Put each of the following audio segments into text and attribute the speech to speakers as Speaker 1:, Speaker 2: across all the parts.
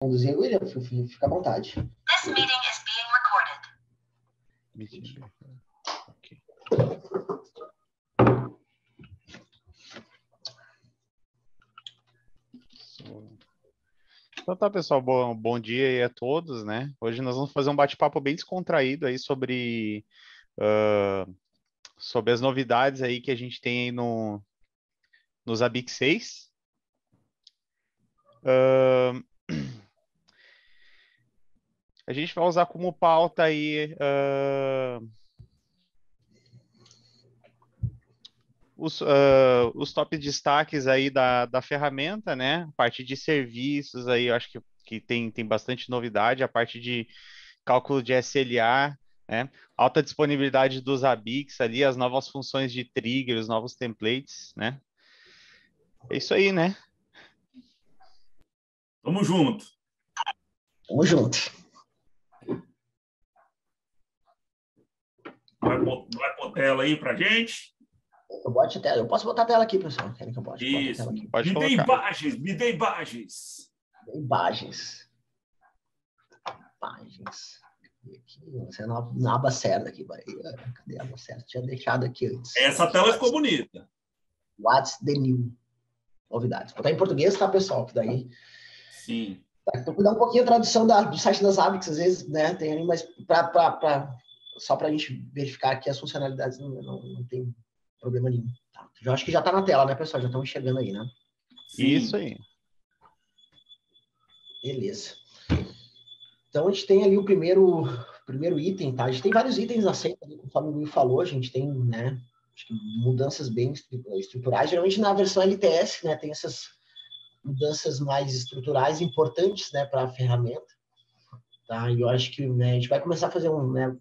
Speaker 1: conduzir, William, fica à vontade. This meeting is being recorded.
Speaker 2: Então tá, pessoal, bom, bom dia aí a todos, né? Hoje nós vamos fazer um bate-papo bem descontraído aí sobre, uh, sobre as novidades aí que a gente tem aí no, nos ABIC 6. Uh, a gente vai usar como pauta aí uh, os, uh, os top destaques aí da, da ferramenta, né? A parte de serviços aí, eu acho que, que tem, tem bastante novidade, a parte de cálculo de SLA, né? Alta disponibilidade dos ABICs ali, as novas funções de trigger, os novos templates, né? É isso aí, né?
Speaker 3: Tamo junto.
Speaker 1: Tamo junto.
Speaker 3: Vai, vai pôr tela aí pra gente?
Speaker 1: Eu, bote a tela. eu posso botar a tela aqui, pessoal. Querem que eu bote?
Speaker 3: Isso. Pode me dê imagens, me dê imagens.
Speaker 1: Imagens. Imagens. Aqui, você é na, na aba certa aqui. Cadê a aba certa? Tinha deixado aqui antes.
Speaker 3: Essa tela ficou bonita.
Speaker 1: What's the new? Novidades. Vou botar em português, tá, pessoal? Que daí.
Speaker 3: Sim.
Speaker 1: Tá, então, cuidar um pouquinho a tradução da, do site das Abix, às vezes, né? Tem ali, mas pra, só para a gente verificar que as funcionalidades não, não, não tem problema nenhum. Tá. Eu acho que já está na tela, né, pessoal? Já estão enxergando aí, né?
Speaker 2: Sim. Isso aí.
Speaker 1: Beleza. Então, a gente tem ali o primeiro, primeiro item, tá? A gente tem vários itens aceitos, conforme o Will falou, a gente tem, né, mudanças bem estruturais. Geralmente, na versão LTS, né, tem essas mudanças mais estruturais importantes, né, para a ferramenta. Tá? E eu acho que né, a gente vai começar a fazer um, né,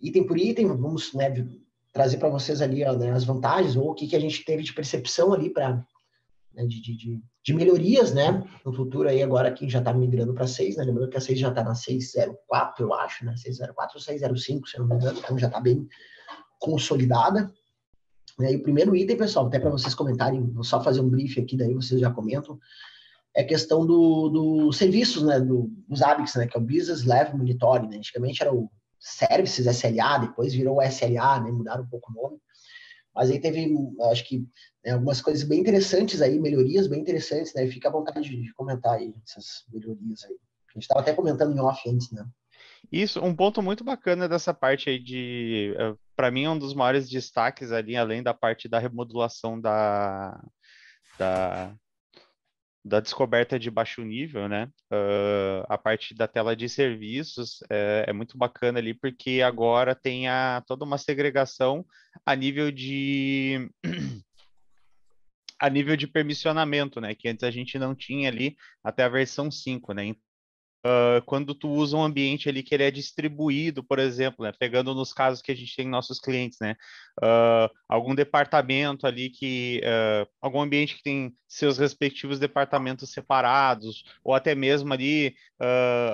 Speaker 1: item por item, vamos né, trazer para vocês ali ó, né, as vantagens ou o que, que a gente teve de percepção ali para né, de, de, de, melhorias, né, no futuro aí agora que já está migrando para 6, né, lembrando que a 6 já está na 604, eu acho, né, 604 ou 605, se eu não me engano, então já está bem consolidada. E o primeiro item, pessoal, até para vocês comentarem, vou só fazer um brief aqui, daí vocês já comentam, é a questão dos do serviços, né, do, dos ABICs, né, que é o Business Level Monitoring, né, antigamente era o Services SLA, depois virou SLA, né? Mudaram um pouco o nome. Mas aí teve, acho que, né, algumas coisas bem interessantes aí, melhorias bem interessantes, né? Fica à vontade de comentar aí essas melhorias aí. A gente estava até comentando em off antes, né?
Speaker 2: Isso, um ponto muito bacana dessa parte aí de, eh, para mim, um dos maiores destaques ali, além da parte da remodulação da, da, da descoberta de baixo nível, né? Uh, a parte da tela de serviços é, é, muito bacana ali, porque agora tem a, toda uma segregação a nível de a nível de permissionamento, né? Que antes a gente não tinha ali até a versão 5, né? Uh, quando tu usa um ambiente ali que ele é distribuído, por exemplo, né, pegando nos casos que a gente tem em nossos clientes, né, uh, algum departamento ali que, uh, algum ambiente que tem seus respectivos departamentos separados, ou até mesmo ali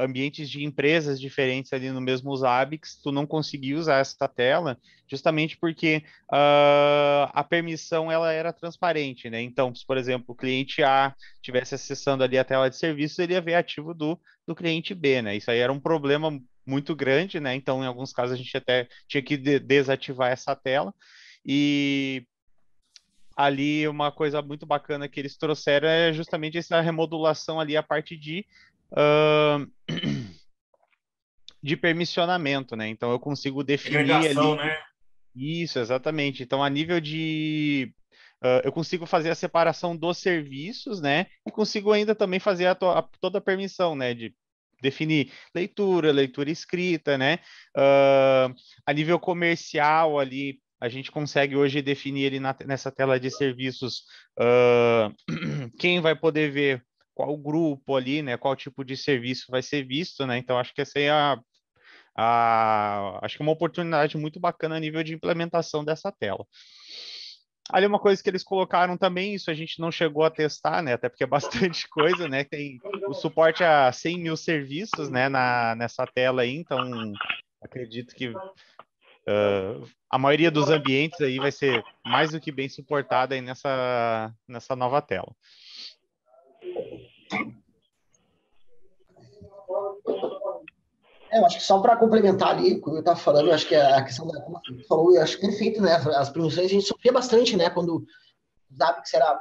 Speaker 2: ambientes de empresas diferentes ali no mesmo Zabbix, tu não conseguia usar essa tela, justamente porque a permissão ela era transparente, né, então, se, por exemplo, o cliente A estivesse acessando ali a tela de serviços, ele ia ver ativo do do cliente B, né? Isso aí era um problema muito grande, né? Então, em alguns casos, a gente até tinha que de desativar essa tela. E ali uma coisa muito bacana que eles trouxeram é justamente essa remodulação ali, a parte de. Uh, de permissionamento, né? Então eu consigo definir ali. Né? Isso, exatamente. Então, a nível de Uh, eu consigo fazer a separação dos serviços, né? E consigo ainda também fazer a, a, toda a permissão, né? De definir leitura, leitura escrita, né? Uh, a nível comercial ali, a gente consegue hoje definir ele na, nessa tela de serviços uh, quem vai poder ver qual grupo ali, né? Qual tipo de serviço vai ser visto, né? Então acho que essa é a, a acho que é uma oportunidade muito bacana a nível de implementação dessa tela. Ali uma coisa que eles colocaram também, isso a gente não chegou a testar, né? Até porque é bastante coisa, né? Tem o suporte a 100 mil serviços, né? Na, nessa tela aí, então acredito que uh, a maioria dos ambientes aí vai ser mais do que bem suportada aí nessa, nessa nova tela.
Speaker 1: É, eu acho que só para complementar ali, como eu estava falando, eu acho que a questão da, como você falou, eu acho perfeito, né? As permissões a gente sofria bastante, né? Quando os hábitos era,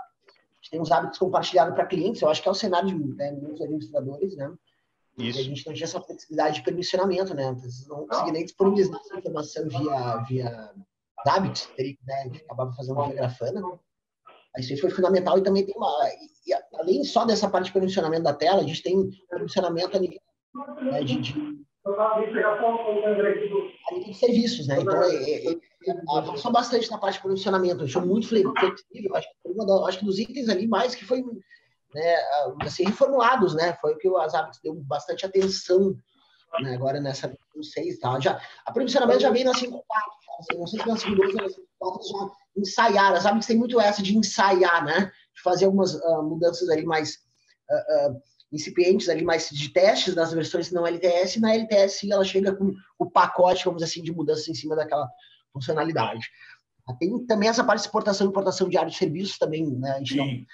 Speaker 1: tem os hábitos compartilhados para clientes, eu acho que é o cenário de né, muitos administradores, né? Isso. E a gente não tinha essa flexibilidade de permissionamento, né? Vocês não conseguia nem disponibilizar essa informação via, via hábitos, né? que acabava fazendo uma grafana. Isso foi fundamental e também tem uma. E, além só dessa parte de permissionamento da tela, a gente tem permissionamento a nível né, de, de a de serviços, né? Então, é, é, é, avançou bastante na parte de posicionamento, deixou muito flexível. Acho que, da, acho que dos itens ali, mais que foi né, assim, reformulados, né? Foi o que o Azap deu bastante atenção né, agora nessa não sei, tá? Já, a posicionamento já vem na 5.4, assim, não sei se na 5.2 ou na 5.4 já ensaiaram, sabe que tem muito essa de ensaiar, né? De fazer algumas uh, mudanças ali mais uh, uh, incipientes ali, mais de testes das versões não LTS, e na LTS ela chega com o pacote, vamos dizer assim, de mudanças em cima daquela funcionalidade. Tem também essa parte de exportação e importação de áreas de serviços também, né? A gente Sim. não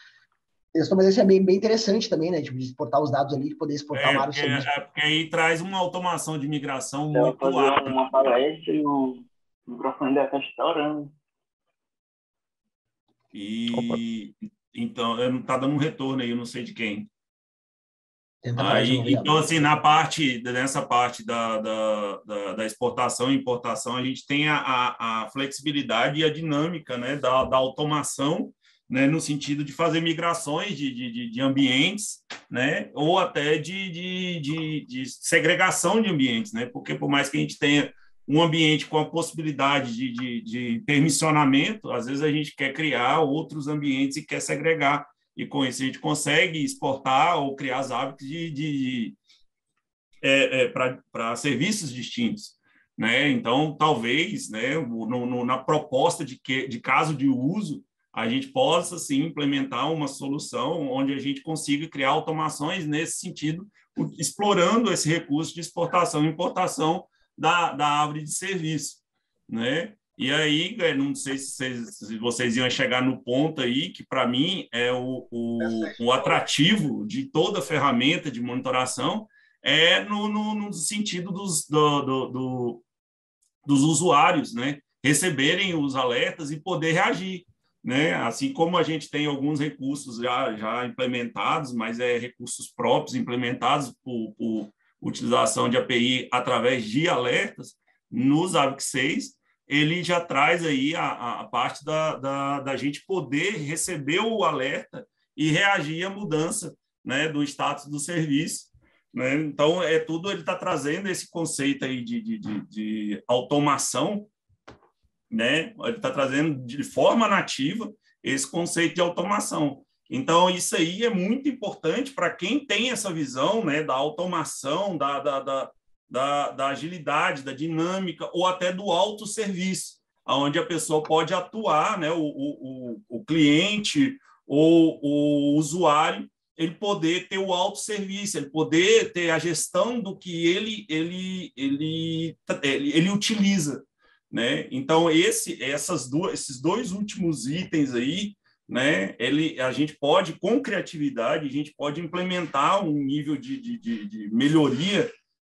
Speaker 1: mas isso é bem, bem interessante também, né? Tipo, de exportar os dados ali, poder exportar
Speaker 3: é,
Speaker 1: uma área
Speaker 3: de serviço. É, porque aí traz uma automação de migração Eu muito rápida.
Speaker 4: uma palestra e o microfone deve estar estourando.
Speaker 3: E Opa. então, não está dando um retorno aí, eu não sei de quem. Aí, então, assim, na parte, nessa parte da, da, da, da, exportação e importação, a gente tem a, a, a flexibilidade e a dinâmica né, da, da automação, né, no sentido de fazer migrações de, de, de ambientes, né, ou até de, de, de, de segregação de ambientes, né, porque por mais que a gente tenha um ambiente com a possibilidade de, de, de permissionamento, às vezes a gente quer criar outros ambientes e quer segregar e com isso a gente consegue exportar ou criar os hábitos de, de, de é, é, para serviços distintos. Né? Então, talvez, né, no, no, na proposta de, que, de caso de uso, a gente possa sim implementar uma solução onde a gente consiga criar automações nesse sentido, explorando esse recurso de exportação e importação da, da árvore de serviço. Né? E aí, não sei se vocês, se vocês iam chegar no ponto aí, que para mim é o, o, o, atrativo de toda ferramenta de monitoração, é no, no, no sentido dos, do, do, do, dos usuários, né? Receberem os alertas e poder reagir. Né? Assim como a gente tem alguns recursos já, já implementados, mas é recursos próprios implementados por, por utilização de API através de alertas, nos AVIC 6 ele já traz aí a, a parte da, da, da, gente poder receber o alerta e reagir à mudança né, do status do serviço. Né? Então, é tudo, ele está trazendo esse conceito aí de, de, de, de automação, né? ele está trazendo de forma nativa esse conceito de automação. Então, isso aí é muito importante para quem tem essa visão né, da automação, da, da, da, da, da agilidade, da dinâmica ou até do autosserviço, onde a pessoa pode atuar, né, o, o, o cliente ou o usuário, ele poder ter o autosserviço, ele poder ter a gestão do que ele, ele, ele, ele, ele utiliza. Né? Então, esse, essas duas, esses dois últimos itens aí, né, ele, a gente pode, com criatividade, a gente pode implementar um nível de, de, de, de melhoria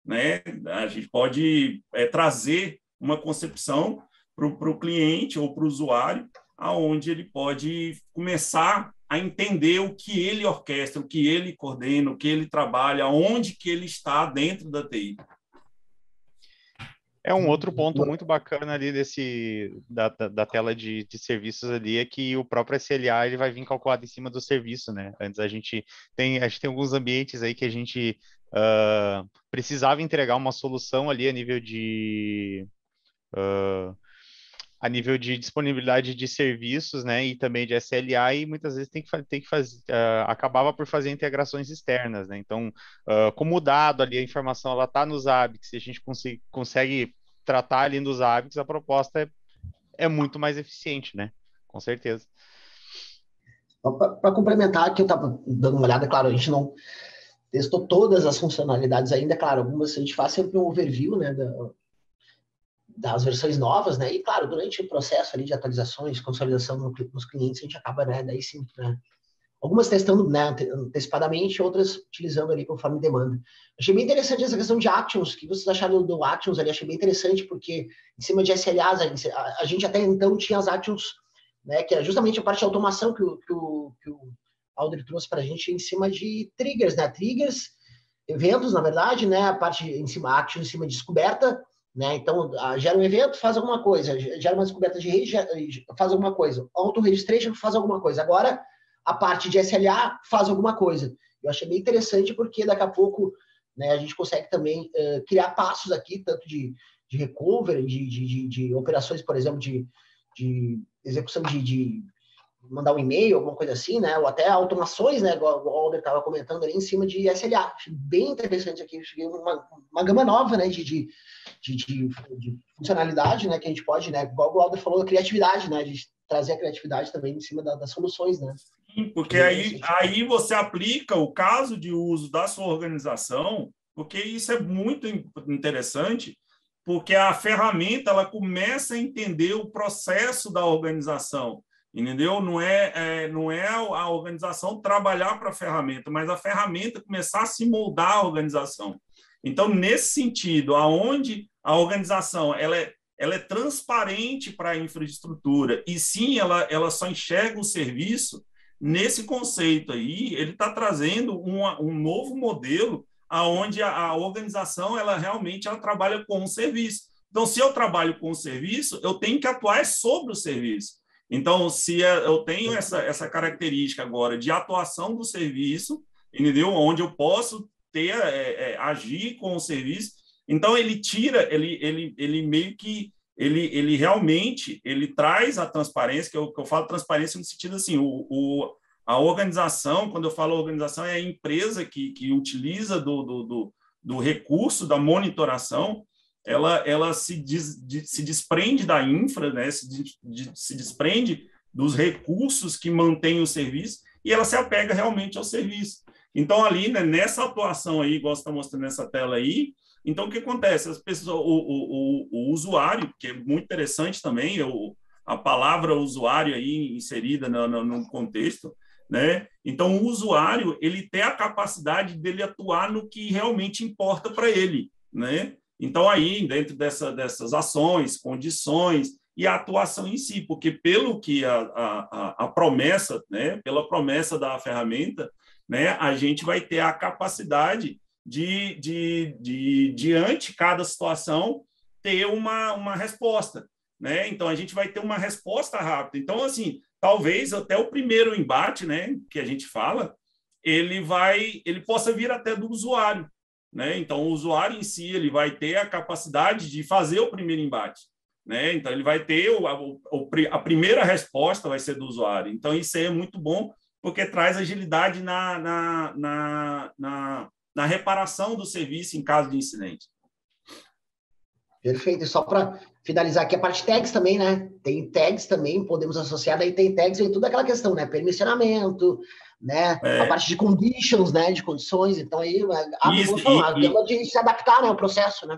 Speaker 3: né? A gente pode é, trazer uma concepção para o cliente ou para o usuário, aonde ele pode começar a entender o que ele orquestra, o que ele coordena, o que ele trabalha, onde que ele está dentro da TI.
Speaker 2: É um outro ponto muito bacana ali desse da, da, da tela de, de, serviços ali é que o próprio SLA ele vai vir calculado em cima do serviço, né? Antes a gente tem a gente tem alguns ambientes aí que a gente uh, precisava entregar uma solução ali a nível de uh, a nível de disponibilidade de serviços, né, e também de SLA, e muitas vezes tem que, tem que fazer, uh, acabava por fazer integrações externas, né, então, uh, como o dado ali, a informação, ela está nos ABICs, se a gente consegue, consegue tratar ali nos ABICs, a proposta é, é muito mais eficiente, né, com certeza.
Speaker 1: Para complementar, que eu estava dando uma olhada, claro, a gente não testou todas as funcionalidades ainda, claro, algumas a gente faz sempre um overview, né, da, das versões novas, né, e claro, durante o processo ali de atualizações, consolidação no, nos clientes, a gente acaba, né, daí sim, né, Algumas testando né, antecipadamente, outras utilizando ali conforme demanda. Achei bem interessante essa questão de Actions, que vocês acharam do Actions ali, achei bem interessante, porque em cima de SLAs, a, a gente até então tinha as Actions, né, que é justamente a parte de automação que o, que o, que o Alder trouxe para a gente em cima de triggers, né? Triggers, eventos, na verdade, né? A parte em cima, Actions em cima de descoberta, né? Então, gera um evento, faz alguma coisa, gera uma descoberta de rede, faz alguma coisa. Auto-registration faz alguma coisa. Agora, a parte de SLA faz alguma coisa. Eu achei bem interessante porque daqui a pouco né, a gente consegue também uh, criar passos aqui, tanto de, de recovery, de, de, de, operações, por exemplo, de, de execução de mandar um e-mail, alguma coisa assim, né? Ou até automações, né? O Alder estava comentando ali em cima de SLA. Achei bem interessante aqui. Uma, uma gama nova, né? De, de, de, de, funcionalidade, né? Que a gente pode, né? Igual o Alder falou, a criatividade, né? De trazer a criatividade também em cima da, das soluções, né?
Speaker 3: porque aí, aí você aplica o caso de uso da sua organização, porque isso é muito interessante, porque a ferramenta ela começa a entender o processo da organização, entendeu? Não é, é não é a organização trabalhar para a ferramenta, mas a ferramenta começar a se moldar a organização. Então, nesse sentido, aonde a organização ela é, ela é transparente para a infraestrutura e sim ela, ela só enxerga o serviço, nesse conceito aí, ele está trazendo uma, um novo modelo aonde a, a, organização ela realmente ela trabalha com o serviço. Então, se eu trabalho com o serviço, eu tenho que atuar sobre o serviço. Então, se é, eu tenho essa, essa característica agora de atuação do serviço, entendeu? Onde eu posso ter é, é, agir com o serviço, então ele tira, ele, ele, ele meio que ele, ele realmente ele traz a transparência, que eu, que eu falo transparência no sentido assim, o, o, a organização, quando eu falo organização, é a empresa que, que utiliza do, do, do, do recurso da monitoração, ela, ela se, des, de, se desprende da infra, né, se, de, se desprende dos recursos que mantêm o serviço e ela se apega realmente ao serviço. Então, ali, né, nessa atuação aí, igual você está mostrando nessa tela aí, então, o que acontece? As pessoas, o, o, o, o usuário, que é muito interessante também, o, a palavra usuário aí inserida no, no, no, contexto, né? Então, o usuário, ele tem a capacidade dele atuar no que realmente importa para ele, né? Então, aí, dentro dessa, dessas ações, condições e a atuação em si, porque pelo que a, a, a promessa, né? Pela promessa da ferramenta, né? A gente vai ter a capacidade de, de, de diante cada situação, ter uma, uma resposta. Né? Então, a gente vai ter uma resposta rápida. Então, assim, talvez até o primeiro embate né, que a gente fala, ele vai, ele possa vir até do usuário. Né? Então, o usuário em si ele vai ter a capacidade de fazer o primeiro embate. Né? Então, ele vai ter o, o, a primeira resposta vai ser do usuário. Então, isso aí é muito bom, porque traz agilidade na, na, na, na, na reparação do serviço em caso de incidente.
Speaker 1: Perfeito. E só para finalizar aqui a parte tags também, né? Tem tags também, podemos associar, daí tem tags em toda aquela questão, né? Permissionamento, né? É. A parte de conditions, né? De condições. Então aí, a Isso, falar, e, e... de se adaptar, né? O processo, né?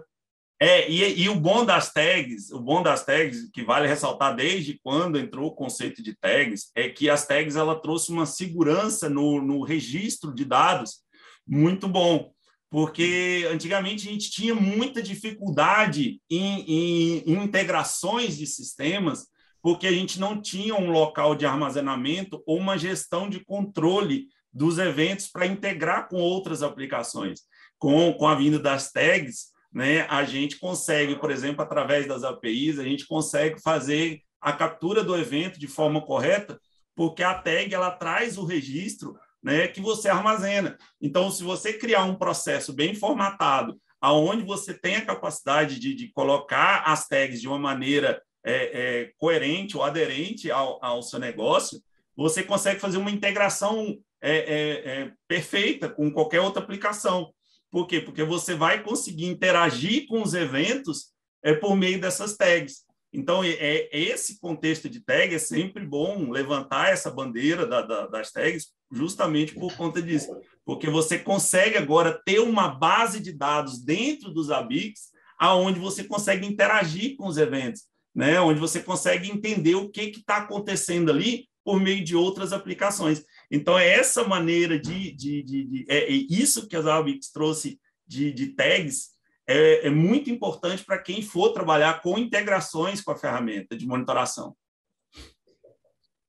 Speaker 3: É, e, e, o bom das tags, o bom das tags, que vale ressaltar desde quando entrou o conceito de tags, é que as tags ela trouxe uma segurança no, no registro de dados muito bom, porque antigamente a gente tinha muita dificuldade em, em, em integrações de sistemas, porque a gente não tinha um local de armazenamento ou uma gestão de controle dos eventos para integrar com outras aplicações. Com, com a vinda das tags, né, a gente consegue, por exemplo, através das APIs, a gente consegue fazer a captura do evento de forma correta, porque a tag ela traz o registro né, que você armazena. Então, se você criar um processo bem formatado, aonde você tem a capacidade de, de colocar as tags de uma maneira é, é, coerente ou aderente ao, ao, seu negócio, você consegue fazer uma integração é, é, é, perfeita com qualquer outra aplicação. Por quê? Porque você vai conseguir interagir com os eventos é, por meio dessas tags. Então, é, esse contexto de tag é sempre bom levantar essa bandeira da, da, das tags, justamente por conta disso, porque você consegue agora ter uma base de dados dentro dos ABICs, aonde você consegue interagir com os eventos, né? onde você consegue entender o que está acontecendo ali por meio de outras aplicações. Então, é essa maneira de. de, de, de é, é, isso que a Zabbix trouxe de, de tags é, é muito importante para quem for trabalhar com integrações com a ferramenta de monitoração.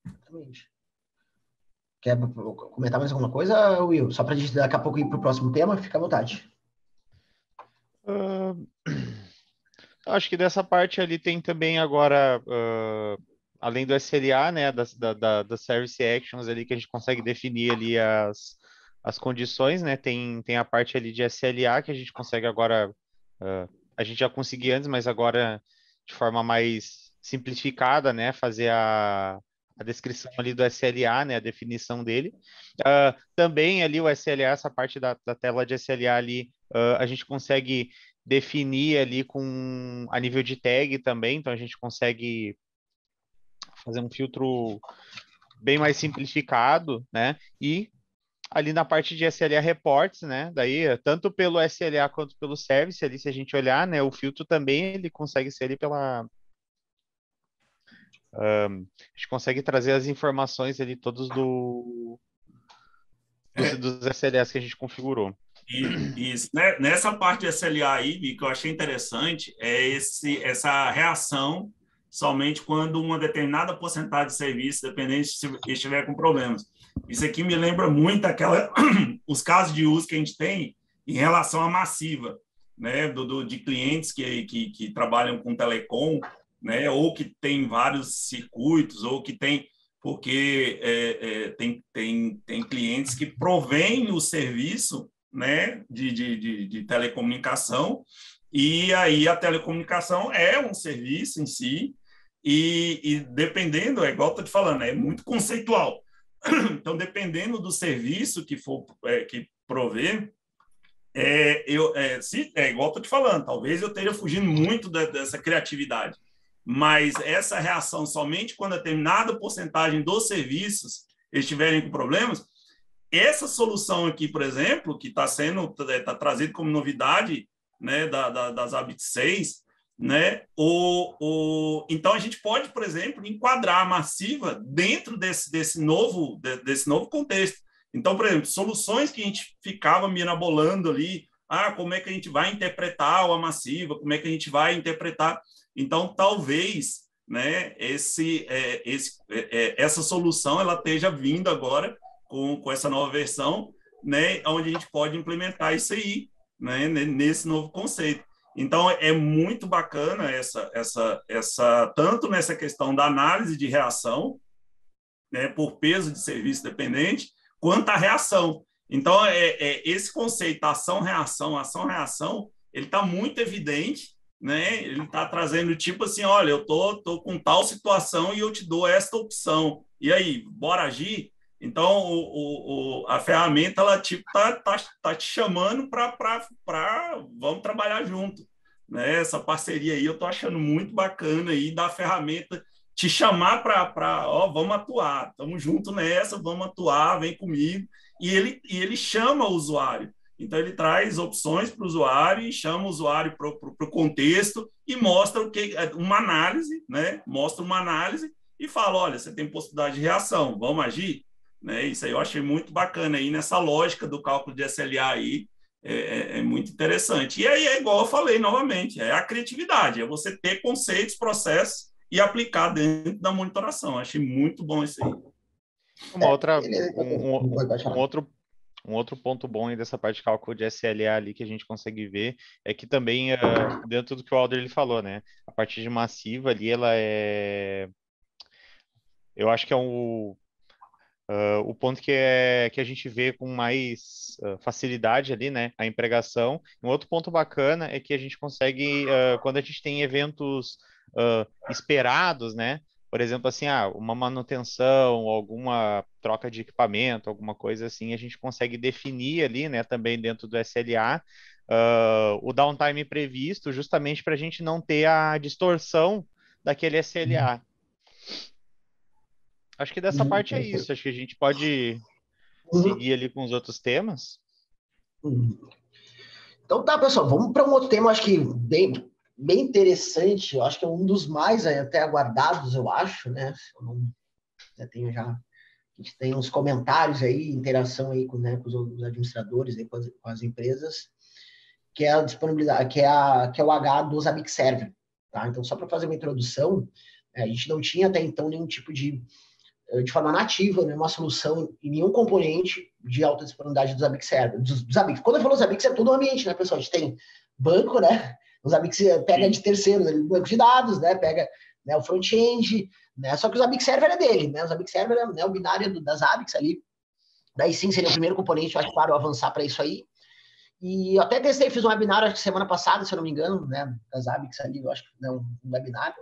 Speaker 1: Exatamente. Quer comentar mais alguma coisa, Will? Só para a gente daqui a pouco ir para o próximo tema, fica à vontade.
Speaker 2: Uh, acho que dessa parte ali tem também agora, uh, além do SLA, né, das, da, da, das Service Actions ali, que a gente consegue definir ali as, as condições, né, tem, tem a parte ali de SLA que a gente consegue agora, uh, a gente já conseguia antes, mas agora de forma mais simplificada, né, fazer a, a descrição ali do SLA, né, a definição dele. Uh, também ali o SLA, essa parte da, da tela de SLA ali, uh, a gente consegue definir ali com a nível de tag também, então a gente consegue fazer um filtro bem mais simplificado, né, e ali na parte de SLA reports, né, daí tanto pelo SLA quanto pelo service ali, se a gente olhar, né, o filtro também ele consegue ser ali pela um, a gente consegue trazer as informações ali todos do, dos, dos SLAs que a gente configurou.
Speaker 3: E, né? Nessa parte de SLA aí, que eu achei interessante, é esse, essa reação somente quando uma determinada porcentagem de serviço dependente estiver com problemas. Isso aqui me lembra muito aquela, os casos de uso que a gente tem em relação à massiva, né, do, do de clientes que, que, que trabalham com telecom, né? ou que tem vários circuitos, ou que tem porque é, é, tem, tem, tem clientes que provêm o serviço né, de, de, de, de, telecomunicação, e aí a telecomunicação é um serviço em si, e, e dependendo, é igual estou te falando, é muito conceitual. Então, dependendo do serviço que for é, que prover, é, eu, é, se, é igual estou te falando, talvez eu esteja fugindo muito dessa criatividade. Mas essa reação somente quando determinada porcentagem dos serviços estiverem com problemas, essa solução aqui, por exemplo, que está sendo está trazido como novidade né, da, da, das Habit 6, né, o, o, então a gente pode, por exemplo, enquadrar a massiva dentro desse, desse, novo, desse novo contexto. Então, por exemplo, soluções que a gente ficava mirabolando ali, ah, como é que a gente vai interpretar a massiva, como é que a gente vai interpretar então, talvez né, esse, é, esse, é, é, essa solução ela esteja vindo agora com, com essa nova versão, né, onde a gente pode implementar isso aí, né, nesse novo conceito. Então, é muito bacana essa, essa, essa tanto nessa questão da análise de reação, né, por peso de serviço dependente, quanto a reação. Então, é, é esse conceito ação-reação, ação-reação, ele está muito evidente né? Ele está trazendo tipo assim, olha, eu tô, tô com tal situação e eu te dou esta opção. E aí, bora agir? Então, o, o, a ferramenta, ela tipo tá, tá, te chamando para vamos trabalhar junto. Né? Essa parceria aí eu tô achando muito bacana aí da ferramenta te chamar para, vamos atuar, estamos junto nessa, vamos atuar, vem comigo. E ele, e ele chama o usuário. Então, ele traz opções para o usuário, chama o usuário para o contexto e mostra o que é, uma análise, né? mostra uma análise e fala, olha, você tem possibilidade de reação, vamos agir? Né? Isso aí eu achei muito bacana aí nessa lógica do cálculo de SLA aí, é, é, é, muito interessante. E aí é igual eu falei novamente, é a criatividade, é você ter conceitos, processos e aplicar dentro da monitoração. Achei muito bom isso aí.
Speaker 2: Uma outra, um, um, um outro um outro ponto bom dessa parte de cálculo de SLA ali que a gente consegue ver é que também, uh, dentro do que o Alder ele falou, né? A parte de massiva ali, ela é. Eu acho que é um, Uh, o ponto que, é, que a gente vê com mais uh, facilidade ali, né, a empregação. Um outro ponto bacana é que a gente consegue, uh, quando a gente tem eventos esperados, né, por exemplo, assim, ah, uma manutenção, alguma troca de equipamento, alguma coisa assim, a gente consegue definir ali, né, também dentro do SLA, o downtime previsto, justamente para a gente não ter a distorção daquele SLA. Acho que dessa parte é isso. Acho que a gente pode seguir ali com os outros temas.
Speaker 1: Então tá, pessoal, vamos para um outro tema, acho que bem, bem interessante, eu acho que é um dos mais até aguardados, eu acho, né? Eu não, já tenho já A gente tem uns comentários aí, interação aí com, né, com os administradores, aí, com, as, com as empresas, que é a disponibilidade, que é, a, que é o H do Zabbix Server. Tá? Então, só para fazer uma introdução, é, a gente não tinha até então nenhum tipo de, de forma nativa, né, uma solução e nenhum componente de alta disponibilidade do Zabbix Server. Dos, dos Zabbix. Quando eu falo Zabbix, é todo o ambiente, né, pessoal? A gente tem banco, né? O Zabbix pega de terceiro, né, banco de dados, né? Pega né, o front-end, né? Só que o Zabbix Server é dele, né? O Zabbix Server é né, o binário do, das Zabbix ali. Daí sim seria o primeiro componente, eu acho claro, avançar para isso aí. E eu até testei, fiz um webinar acho que semana passada, se eu não me engano, né? Das Zabbix ali, eu acho que não, um webinar.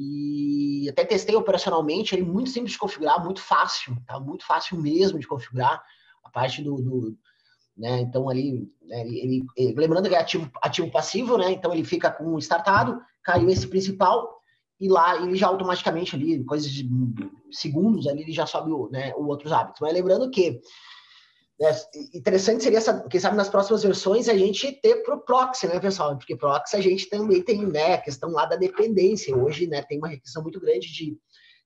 Speaker 1: E até testei operacionalmente, ele muito simples de configurar, muito fácil, tá? Muito fácil mesmo de configurar a parte do, do né? Então ali, né, ele, ele, lembrando que é ativo, ativo passivo, né? Então ele fica com startado, caiu esse principal e lá ele já automaticamente ali, coisas de segundos ali, ele já sobe o, né, o outros hábitos. Mas lembrando que né, interessante seria, quem sabe, nas próximas versões a gente ter pro proxy, né, pessoal? Porque proxy a gente também tem, né, a questão lá da dependência. Hoje, né, tem uma requisição muito grande de,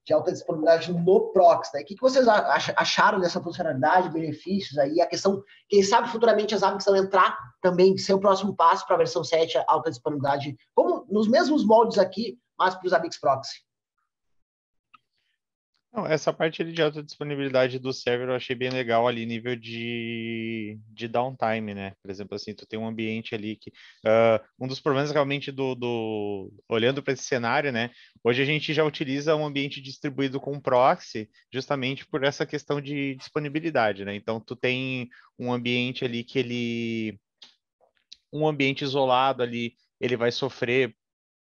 Speaker 1: de alta disponibilidade no proxy, né? O que, que vocês acharam dessa funcionalidade, benefícios aí? A questão, quem sabe futuramente as apps vão entrar também, ser o próximo passo para a versão 7, alta disponibilidade, como nos mesmos moldes aqui, mas para os Abix Proxy.
Speaker 2: Não, essa parte de alta disponibilidade do server eu achei bem legal ali, nível de, de downtime, né? Por exemplo, assim, tu tem um ambiente ali que... Uh, um dos problemas realmente do... do olhando para esse cenário, né? Hoje a gente já utiliza um ambiente distribuído com proxy justamente por essa questão de disponibilidade, né? Então, tu tem um ambiente ali que ele... Um ambiente isolado ali, ele vai sofrer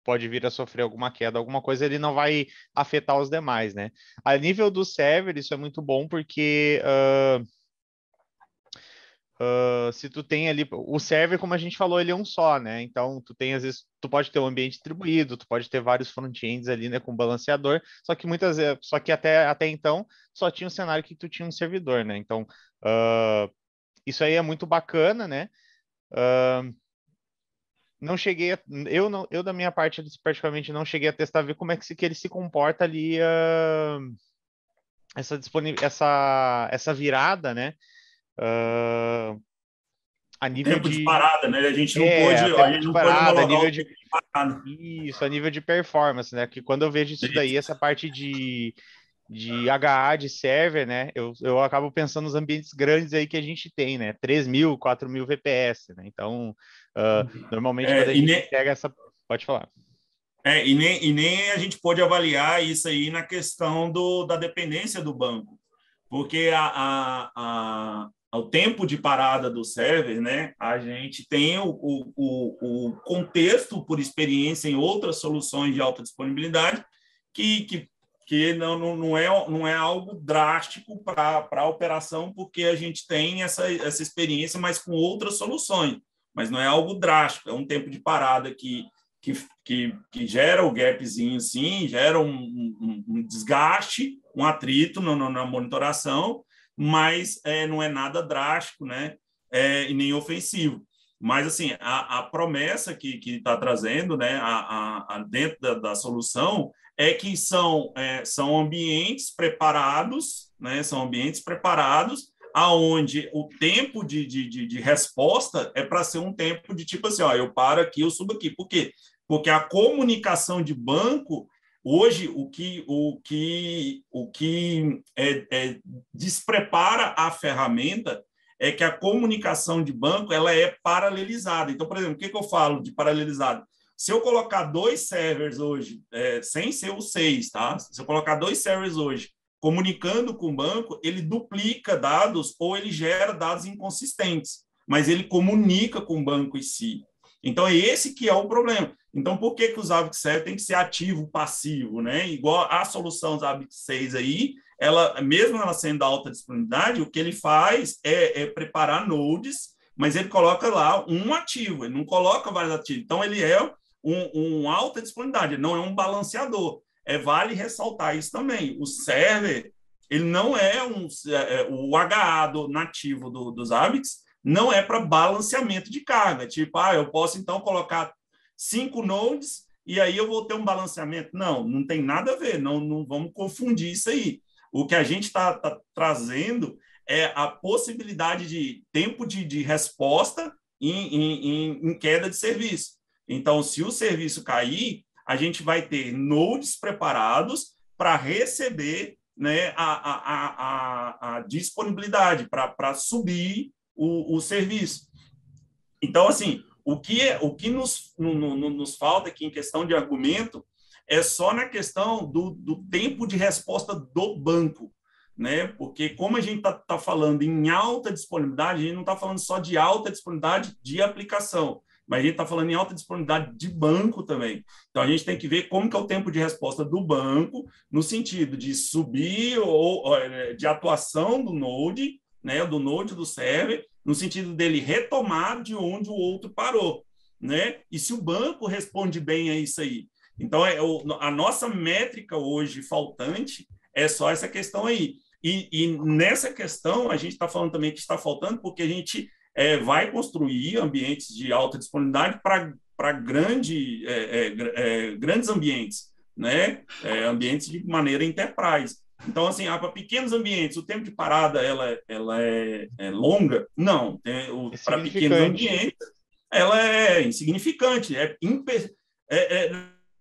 Speaker 2: pode vir a sofrer alguma queda, alguma coisa, ele não vai afetar os demais, né? A nível do server, isso é muito bom porque uh, uh, se tu tem ali o server, como a gente falou, ele é um só, né? Então tu tem às vezes tu pode ter um ambiente distribuído, tu pode ter vários front-ends ali, né, com balanceador, só que muitas só que até até então só tinha um cenário que tu tinha um servidor, né? Então uh, isso aí é muito bacana, né? Uh, não cheguei a, eu não eu da minha parte praticamente não cheguei a testar ver como é que, se, que ele se comporta ali uh, essa disponível essa essa virada né? Uh, a nível
Speaker 3: tempo
Speaker 2: de,
Speaker 3: de, parada né? A gente não é, pôde a gente não parada, pôde
Speaker 2: nível de, isso a nível de performance né? Que quando eu vejo isso. daí essa parte de de HA, de server, né? Eu, eu acabo pensando nos ambientes grandes aí que a gente tem, né? 3 mil, 4 mil VPS, né? Então, uh, normalmente é, quando a gente nem... pega essa... Pode falar.
Speaker 3: É, e nem, e nem a gente pode avaliar isso aí na questão do, da dependência do banco, porque a, a, a, o tempo de parada do server, né? A gente tem o, o, o contexto por experiência em outras soluções de alta disponibilidade que, que que não, não, não, é, não é algo drástico para a operação, porque a gente tem essa, essa experiência, mas com outras soluções. Mas não é algo drástico, é um tempo de parada que, que, que, que gera o gapzinho, sim, gera um, um, um desgaste, um atrito no, no, na monitoração, mas é, não é nada drástico né? É, e nem ofensivo. Mas, assim, a, a promessa que está trazendo né, a, a, a dentro da, da solução é que são, é, são ambientes preparados, né? São ambientes preparados aonde o tempo de, de, de, de resposta é para ser um tempo de tipo assim, ó, eu paro aqui, eu subo aqui. Por quê? Porque a comunicação de banco hoje o que o que o que é, é, desprepara a ferramenta é que a comunicação de banco ela é paralelizada. Então, por exemplo, o que, que eu falo de paralelizado? Se eu colocar dois servers hoje, é, sem ser o seis, tá? Se eu colocar dois servers hoje comunicando com o banco, ele duplica dados ou ele gera dados inconsistentes, mas ele comunica com o banco em si. Então, é esse que é o problema. Então, por que, que os AVIC 7 tem que ser ativo, passivo, né? Igual a solução AVIC 6 aí, ela, mesmo ela sendo alta disponibilidade, o que ele faz é, é preparar nodes, mas ele coloca lá um ativo, ele não coloca vários ativos. Então, ele é um, um alta disponibilidade, não é um balanceador. É, vale ressaltar isso também. O server, ele não é um. É, é o HA do, nativo do, dos ABICs não é para balanceamento de carga. Tipo, ah, eu posso então colocar cinco nodes e aí eu vou ter um balanceamento. Não, não tem nada a ver, não, não vamos confundir isso aí. O que a gente está tá trazendo é a possibilidade de tempo de, de resposta em, em, em, queda de serviço. Então, se o serviço cair, a gente vai ter nodes preparados para receber né, a, a, a, a disponibilidade, para subir o, o serviço. Então, assim, o que, é, o que nos, no, no, nos falta aqui em questão de argumento é só na questão do, do tempo de resposta do banco, né? Porque como a gente está tá falando em alta disponibilidade, a gente não está falando só de alta disponibilidade de aplicação, mas a gente está falando em alta disponibilidade de banco também. Então a gente tem que ver como que é o tempo de resposta do banco, no sentido de subir ou, é, de atuação do node, né? Do node do server no sentido dele retomar de onde o outro parou, né? E se o banco responde bem a isso aí. Então, é, a nossa métrica hoje faltante é só essa questão aí. E, e nessa questão, a gente está falando também que está faltando porque a gente é, vai construir ambientes de alta disponibilidade para grande, é, é, é, grandes ambientes, né? É, ambientes de maneira enterprise. Então, assim, para pequenos ambientes, o tempo de parada ela, ela é, é longa? Não. Para pequenos ambientes, ela é insignificante, é, imper, é, é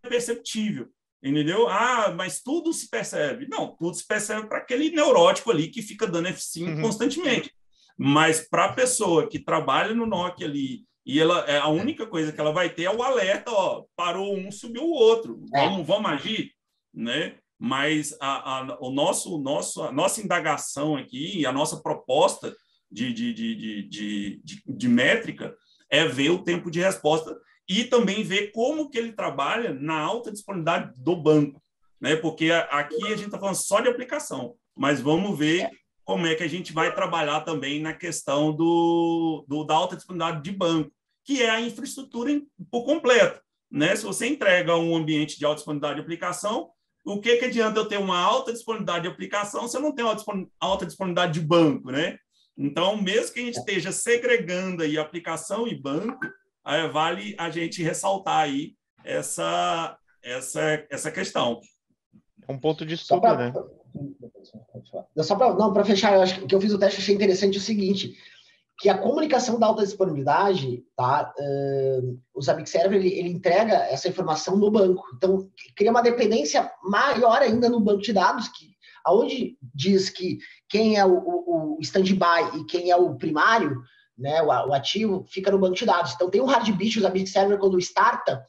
Speaker 3: perceptível. Entendeu? Ah, mas tudo se percebe. Não, tudo se percebe para aquele neurótico ali que fica dando F5 uhum. constantemente. Mas para a pessoa que trabalha no NOC ali, e ela, é a única coisa que ela vai ter é o alerta, ó, parou um, subiu o outro. É. Vamos, vamos agir, né? mas a, a, o nosso, nosso, a nossa indagação aqui, a nossa proposta de, de, de, de, de, de métrica é ver o tempo de resposta e também ver como que ele trabalha na alta disponibilidade do banco, né? Porque aqui a gente está falando só de aplicação, mas vamos ver como é que a gente vai trabalhar também na questão do, do da alta disponibilidade de banco, que é a infraestrutura por completo, né? Se você entrega um ambiente de alta disponibilidade de aplicação, o que, que adianta eu ter uma alta disponibilidade de aplicação se eu não tenho alta disponibilidade de banco, né? Então, mesmo que a gente esteja segregando aí aplicação e banco, vale a gente ressaltar aí essa, essa, essa questão.
Speaker 2: É um ponto de estudo, pra, né?
Speaker 1: Só para não, para fechar, eu acho que eu fiz o teste achei interessante o seguinte, que a comunicação da alta disponibilidade, tá? Uh, o Zabbix Server ele, ele, entrega essa informação no banco. Então, cria uma dependência maior ainda no banco de dados, que aonde diz que quem é o, o, o stand-by e quem é o primário, né, o, o, ativo, fica no banco de dados. Então, tem um heartbeat, o Zabbix Server, quando starta,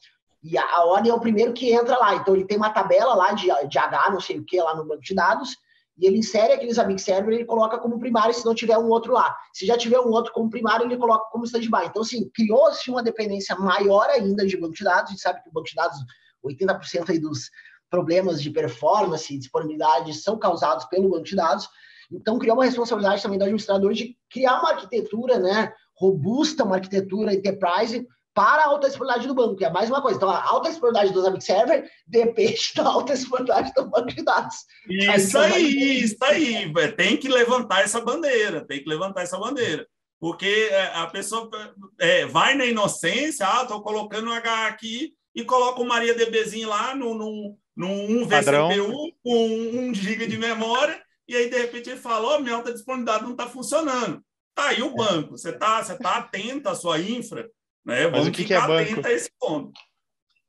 Speaker 1: e a, ordem é o primeiro que entra lá. Então, ele tem uma tabela lá de, de H, não sei o que, lá no banco de dados, e ele insere aqueles amigos server e ele coloca como primário se não tiver um outro lá. Se já tiver um outro como primário, ele coloca como stand-by. Então, assim, criou-se uma dependência maior ainda de banco de dados. A gente sabe que o banco de dados, 80% aí dos problemas de performance e disponibilidade são causados pelo banco de dados. Então, criou uma responsabilidade também do administrador de criar uma arquitetura né, robusta, uma arquitetura enterprise para a alta disponibilidade do banco, que é mais uma coisa. Então, a alta disponibilidade do Zabbix Server depende da alta disponibilidade do banco de dados.
Speaker 3: Isso aí, isso aí. Tem que levantar essa bandeira, tem que levantar essa bandeira. Porque é, a pessoa é, vai na inocência, ah, estou colocando um H aqui e coloca o MariaDBzinho lá no, no, no 1 vCPU com 1 GB de memória, e aí, de repente, ele fala, oh, minha alta disponibilidade não está funcionando. Tá aí o banco, você está você tá atento à sua infra, né?
Speaker 2: Mas Vamos o que, que é banco? A esse ponto.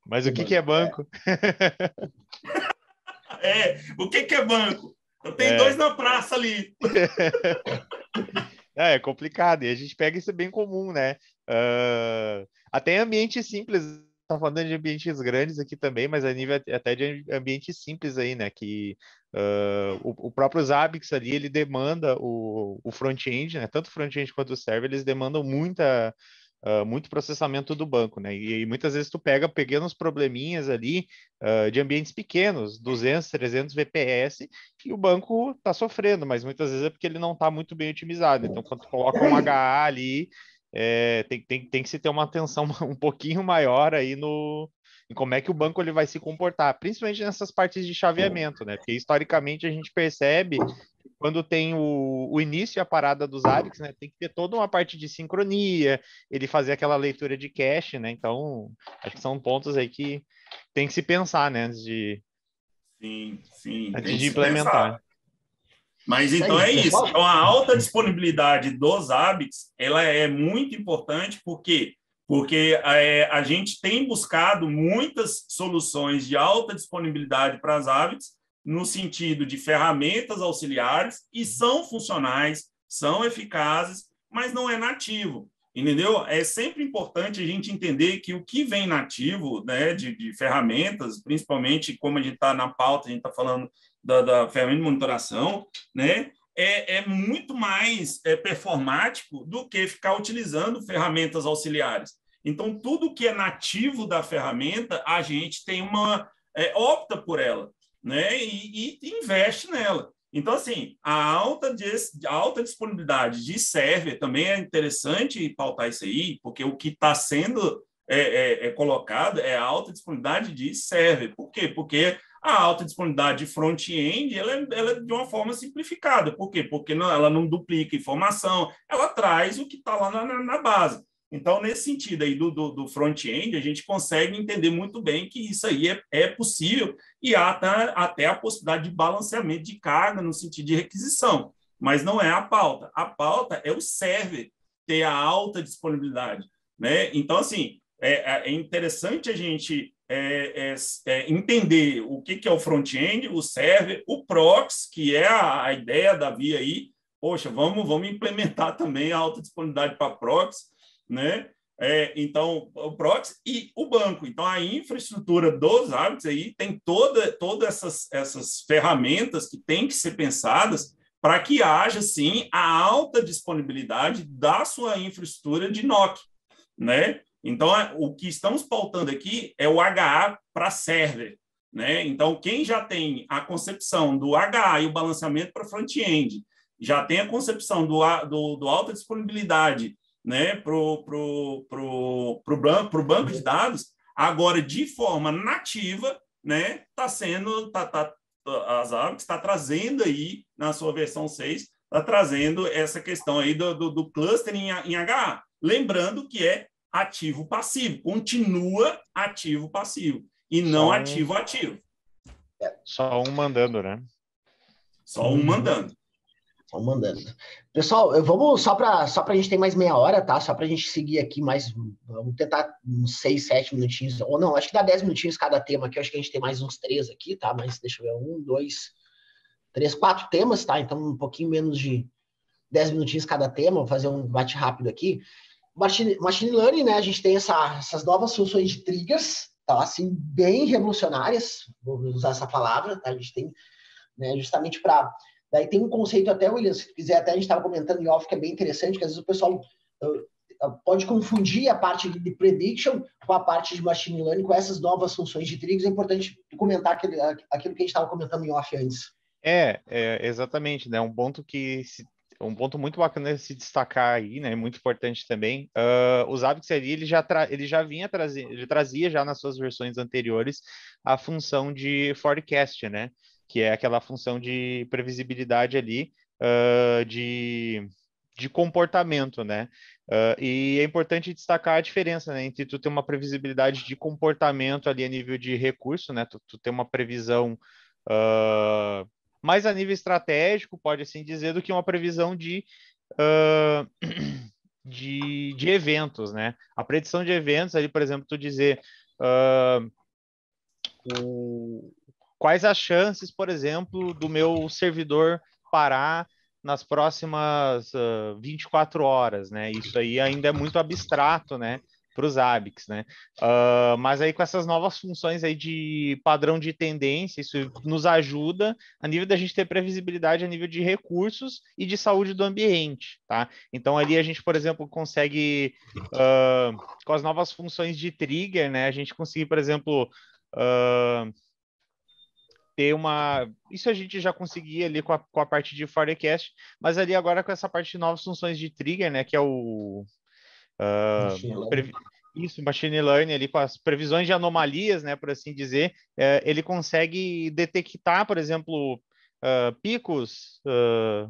Speaker 2: Mas o que, que é banco?
Speaker 3: é, o que, que é banco? Eu tenho é. dois na praça ali.
Speaker 2: é, é, complicado, e a gente pega isso bem comum, né? Uh, até em ambientes simples, tá falando de ambientes grandes aqui também, mas a nível até de ambientes simples aí, né? Que uh, o, o, próprio Zabbix ali, ele demanda o, o front-end, né? Tanto o front-end quanto o server, eles demandam muita uh, muito processamento do banco, né? E, e, muitas vezes tu pega pequenos probleminhas ali uh, de ambientes pequenos, 200, 300 VPS, e o banco está sofrendo, mas muitas vezes é porque ele não está muito bem otimizado. Então, quando tu coloca um HA ali, é, tem, tem, tem que se ter uma atenção um pouquinho maior aí no, em como é que o banco ele vai se comportar, principalmente nessas partes de chaveamento, né? Porque historicamente a gente percebe quando tem o, o início e a parada dos ARICs, né, tem que ter toda uma parte de sincronia, ele fazer aquela leitura de cache, né? Então, acho que são pontos aí que tem que se pensar, né, antes de
Speaker 3: Sim, sim.
Speaker 2: Antes de implementar.
Speaker 3: Mas então é isso. Então a alta disponibilidade dos hábitos, ela é muito importante porque porque é, a gente tem buscado muitas soluções de alta disponibilidade para as hábitos no sentido de ferramentas auxiliares e são funcionais, são eficazes, mas não é nativo. Entendeu? É sempre importante a gente entender que o que vem nativo né, de, de ferramentas, principalmente como a gente está na pauta, a gente está falando da, da, ferramenta de monitoração, né, é, é muito mais é, performático do que ficar utilizando ferramentas auxiliares. Então, tudo que é nativo da ferramenta, a gente tem uma. É, opta por ela né, e, e investe nela. Então, assim, a alta, a alta disponibilidade de server também é interessante pautar isso aí, porque o que está sendo é, é, é, colocado é a alta disponibilidade de server. Por quê? Porque a alta disponibilidade de front-end ela, é, ela é de uma forma simplificada. Por quê? Porque não, ela não duplica informação, ela traz o que está lá na, na base. Então, nesse sentido aí do, do, do front-end, a gente consegue entender muito bem que isso aí é, é possível e há até, até a possibilidade de balanceamento de carga no sentido de requisição, mas não é a pauta. A pauta é o server ter a alta disponibilidade. Né? Então, assim, é, é interessante a gente é, é, é entender o que, que é o front-end, o server, o proxy, que é a, a ideia da via aí. Poxa, vamos, vamos implementar também a alta disponibilidade para proxy né? É, então, o proxy e o banco. Então, a infraestrutura dos hábitos aí tem toda, todas essas, essas ferramentas que têm que ser pensadas para que haja, sim, a alta disponibilidade da sua infraestrutura de NOC, né? Então, é, o que estamos pautando aqui é o HA para server, né? Então, quem já tem a concepção do HA e o balanceamento para front-end, já tem a concepção do, do, do alta disponibilidade né, para o pro, pro, pro banco, pro banco de dados, agora de forma nativa, né, está sendo, tá, tá, as AWS está trazendo aí, na sua versão 6, está trazendo essa questão aí do, do, do clustering em, em HA. Lembrando que é ativo passivo, continua ativo passivo e não Só ativo ativo.
Speaker 2: Só um mandando, né?
Speaker 3: Só um mandando.
Speaker 1: Estão mandando. Pessoal, vamos só para só a gente ter mais meia hora, tá? Só para a gente seguir aqui mais. Vamos tentar uns seis, sete minutinhos. Ou não, acho que dá dez minutinhos cada tema aqui. Acho que a gente tem mais uns três aqui, tá? Mas deixa eu ver. Um, dois, três, quatro temas, tá? Então, um pouquinho menos de dez minutinhos cada tema. Vou fazer um bate rápido aqui. Machine, machine Learning, né? A gente tem essa, essas novas funções de triggers, tá? Assim, bem revolucionárias. Vou usar essa palavra, tá? A gente tem, né, justamente para Daí tem um conceito até, William, se quiser, até a gente estava comentando em off, que é bem interessante, que às vezes o pessoal uh, pode confundir a parte de prediction com a parte de machine learning, com essas novas funções de triggers. É importante comentar aquele, aquilo que a gente estava comentando em off antes.
Speaker 2: É, é exatamente, né? Um ponto que se, um ponto muito bacana se destacar aí, né? Muito importante também. Uh, os hábitos ali, ele já, tra ele já vinha trazendo, ele trazia já nas suas versões anteriores a função de forecast, né? Que é aquela função de previsibilidade ali uh, de, de comportamento, né? Uh, e é importante destacar a diferença né, entre tu ter uma previsibilidade de comportamento ali a nível de recurso, né? Tu, tu ter uma previsão uh, mais a nível estratégico, pode assim dizer, do que uma previsão de, uh, de, de, eventos, né? A predição de eventos ali, por exemplo, tu dizer o, quais as chances, por exemplo, do meu servidor parar nas próximas uh, 24 horas, né? Isso aí ainda é muito abstrato, né? Para os ABICs, né? Uh, mas aí com essas novas funções aí de padrão de tendência, isso nos ajuda a nível da gente ter previsibilidade a nível de recursos e de saúde do ambiente, tá? Então ali a gente, por exemplo, consegue uh, com as novas funções de trigger, né? A gente conseguir, por exemplo, uh, ter uma. Isso a gente já conseguia ali com a, com a parte de forecast, mas ali agora com essa parte de novas funções de trigger, né? Que é o. Uh, previ... Isso, machine learning ali com as previsões de anomalias, né, por assim dizer, é, ele consegue detectar, por exemplo, uh, picos uh,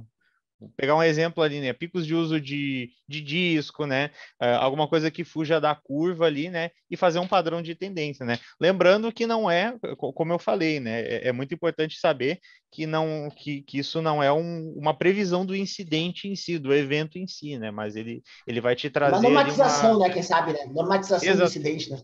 Speaker 2: Vou pegar um exemplo ali, né? Picos de uso de, de disco, né? Uh, alguma coisa que fuja da curva ali, né? E fazer um padrão de tendência, né? Lembrando que não é, como eu falei, né? É, é muito importante saber que não que, que isso não é um, uma previsão do incidente em si, do evento em si, né? Mas ele, ele vai te trazer. Uma
Speaker 1: normatização, uma... né? Quem sabe, né? Normatização Exa... do incidente, né?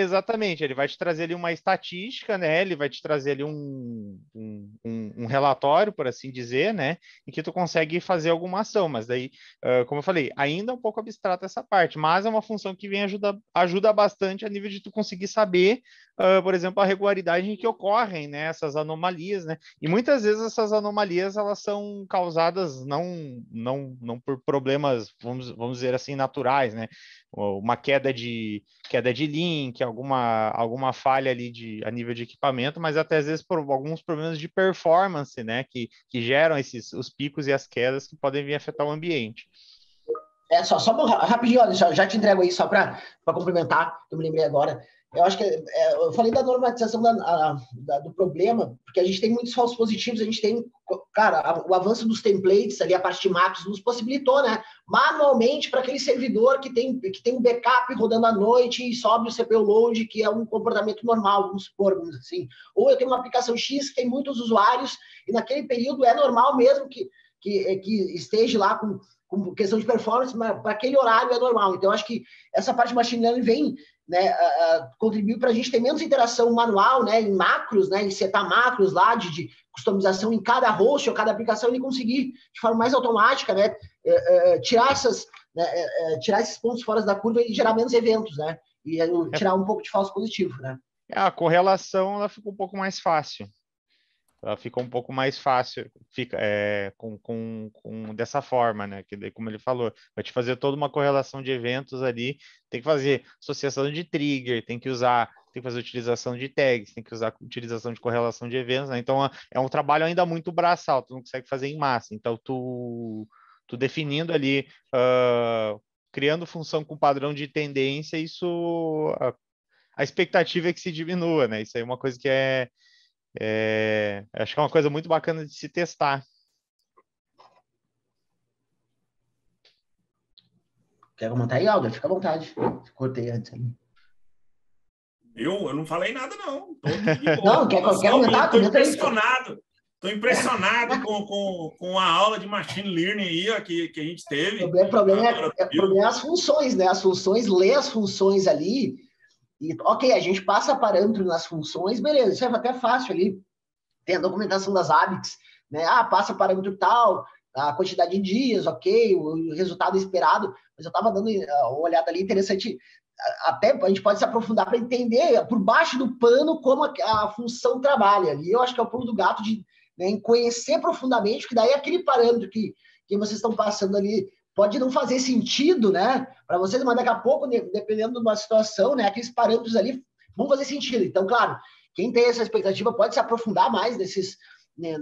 Speaker 2: exatamente, ele vai te trazer ali uma estatística, né? Ele vai te trazer ali um, um, um, relatório, por assim dizer, né? Em que tu consegue fazer alguma ação, mas daí, uh, como eu falei, ainda é um pouco abstrata essa parte, mas é uma função que vem ajuda, ajuda bastante a nível de tu conseguir saber, uh, por exemplo, a regularidade em que ocorrem, né? Essas anomalias, né? E muitas vezes essas anomalias elas são causadas não não não por problemas, vamos vamos dizer assim, naturais, né? Uma queda de queda de link, alguma alguma falha ali de a nível de equipamento, mas até às vezes por alguns problemas de performance, né, que, que geram esses os picos e as quedas que podem vir afetar o ambiente.
Speaker 1: É, só, só rapidinho, olha, já te entrego aí só para complementar, eu me lembrei agora. Eu acho que é, eu falei da normatização da, a, da, do problema, porque a gente tem muitos falsos positivos, a gente tem, cara, a, o avanço dos templates ali, a parte de macros nos possibilitou, né? Manualmente, para aquele servidor que tem, que tem um backup rodando à noite e sobe o CPU load, que é um comportamento normal, vamos supor, vamos assim. Ou eu tenho uma aplicação X que tem muitos usuários, e naquele período é normal mesmo que, que, que esteja lá com com questão de performance, mas para aquele horário é normal. Então, acho que essa parte de machine learning vem né, uh, contribuir para a gente ter menos interação manual, né, em macros, né, em setar macros lá de, de customização em cada host ou cada aplicação e conseguir de forma mais automática, né, uh, uh, tirar essas, né, tirar esses pontos fora da curva e gerar menos eventos, né, e tirar um pouco de falso positivo, né.
Speaker 2: É, a correlação ela fica um pouco mais fácil ela fica um pouco mais fácil, fica é, com, com, com, dessa forma, né? Que como ele falou, vai te fazer toda uma correlação de eventos ali, tem que fazer associação de trigger, tem que usar, tem que fazer utilização de tags, tem que usar utilização de correlação de eventos, né? Então é um trabalho ainda muito braçal, tu não consegue fazer em massa. Então tu, tu definindo ali, uh, criando função com padrão de tendência, isso a, a expectativa é que se diminua, né? Isso aí é uma coisa que é é, acho que é uma coisa muito bacana de se testar.
Speaker 1: Quer comentar aí, Alder? Fica à vontade. Cortei antes.
Speaker 3: Eu? Eu não falei nada, não.
Speaker 1: não, quer, quer comentar?
Speaker 3: Estou impressionado. Estou impressionado com, com, com a aula de machine learning aí ó, que, que a gente teve.
Speaker 1: O problema, problema, é, é, problema é as funções, né? As funções, ler as funções ali e, ok, a gente passa parâmetro nas funções, beleza, isso é até fácil ali. Tem a documentação das ABICs, né? Ah, passa parâmetro tal, a quantidade de dias, ok, o resultado esperado. Mas eu estava dando ah, uma olhada ali interessante. Até a gente pode se aprofundar para entender por baixo do pano como a, a, função trabalha. E eu acho que é o pulo do gato de né, conhecer profundamente, que daí é aquele parâmetro que, que vocês estão passando ali pode não fazer sentido, né, para vocês, mas daqui a pouco, dependendo de uma situação, né, aqueles parâmetros ali vão fazer sentido. Então, claro, quem tem essa expectativa pode se aprofundar mais nesses, né,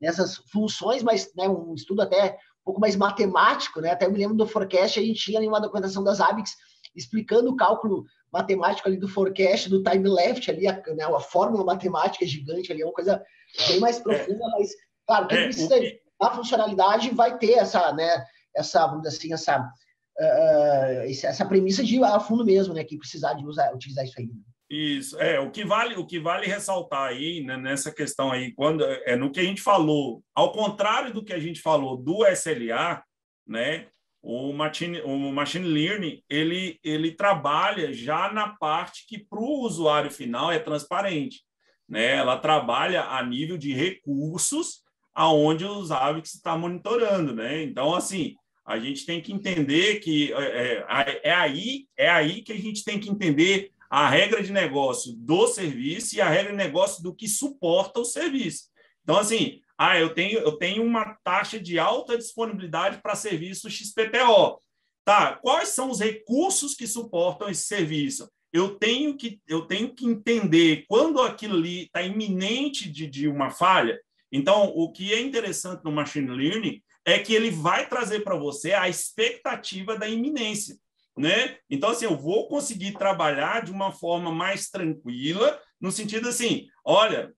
Speaker 1: nessas funções, mas né, um estudo até um pouco mais matemático, né? Até eu me lembro do forecast, a gente tinha ali uma documentação das ABICs explicando o cálculo matemático ali do forecast, do time left ali, a, né, a fórmula matemática gigante ali, é uma coisa bem mais profunda, é. mas, claro, quem é, precisa da funcionalidade vai ter essa, né, essa, vamos dizer assim, essa, uh, essa premissa de ir a fundo mesmo, né? Que precisar de usar, utilizar isso aí. Né?
Speaker 3: Isso, é, o que vale, o que vale ressaltar aí, né, nessa questão aí, quando é no que a gente falou, ao contrário do que a gente falou do SLA, né, o machine, o machine learning, ele, ele trabalha já na parte que para o usuário final é transparente, né, ela trabalha a nível de recursos aonde os AVIX está monitorando, né, então, assim, a gente tem que entender que é, é, é, aí, é aí que a gente tem que entender a regra de negócio do serviço e a regra de negócio do que suporta o serviço. Então, assim, ah, eu tenho, eu tenho uma taxa de alta disponibilidade para serviço XPTO. Tá, quais são os recursos que suportam esse serviço? Eu tenho que, eu tenho que entender quando aquilo ali está iminente de, de uma falha. Então, o que é interessante no machine learning é que ele vai trazer para você a expectativa da iminência. Né? Então, assim, eu vou conseguir trabalhar de uma forma mais tranquila, no sentido assim, olha,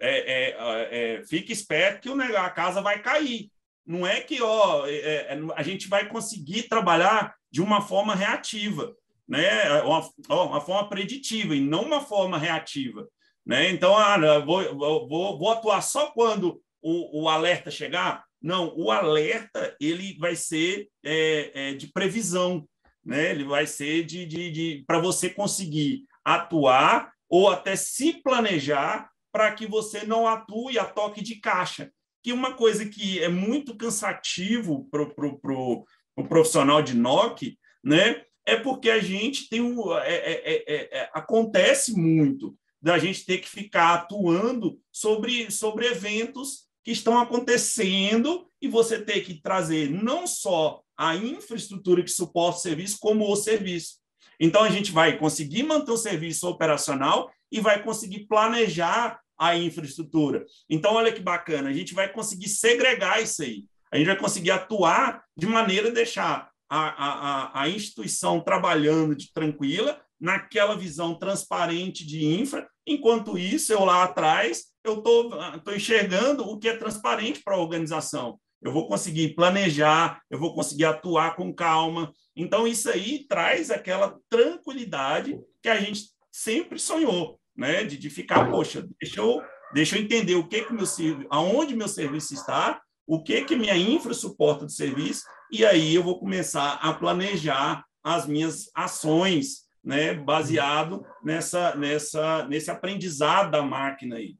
Speaker 3: é, é, é, fique esperto que o, a casa vai cair. não é que ó, é, é, a gente vai conseguir trabalhar de uma forma reativa, né? uma, uma forma preditiva e não uma forma reativa. Né? Então, ah, vou, vou, vou atuar só quando o, o alerta chegar? Não, o alerta ele vai ser é, é, de previsão, né? ele vai ser de, de, de para você conseguir atuar ou até se planejar para que você não atue a toque de caixa. Que uma coisa que é muito cansativo para o pro, pro, pro profissional de NOC, né? é porque a gente tem um. É, é, é, é, acontece muito da gente ter que ficar atuando sobre, sobre eventos que estão acontecendo e você ter que trazer não só a infraestrutura que suporta o serviço, como o serviço. Então, a gente vai conseguir manter o serviço operacional e vai conseguir planejar a infraestrutura. Então, olha que bacana, a gente vai conseguir segregar isso aí. A gente vai conseguir atuar de maneira a deixar a, a, a instituição trabalhando de tranquila, naquela visão transparente de infra. Enquanto isso, eu lá atrás, eu estou enxergando o que é transparente para a organização. Eu vou conseguir planejar, eu vou conseguir atuar com calma. Então, isso aí traz aquela tranquilidade que a gente sempre sonhou, né? De, de ficar, poxa, deixa eu, deixa eu entender o que que meu aonde meu serviço está, o que que minha infra suporta do serviço, e aí eu vou começar a planejar as minhas ações, né, baseado nessa, nessa, nesse aprendizado da máquina aí.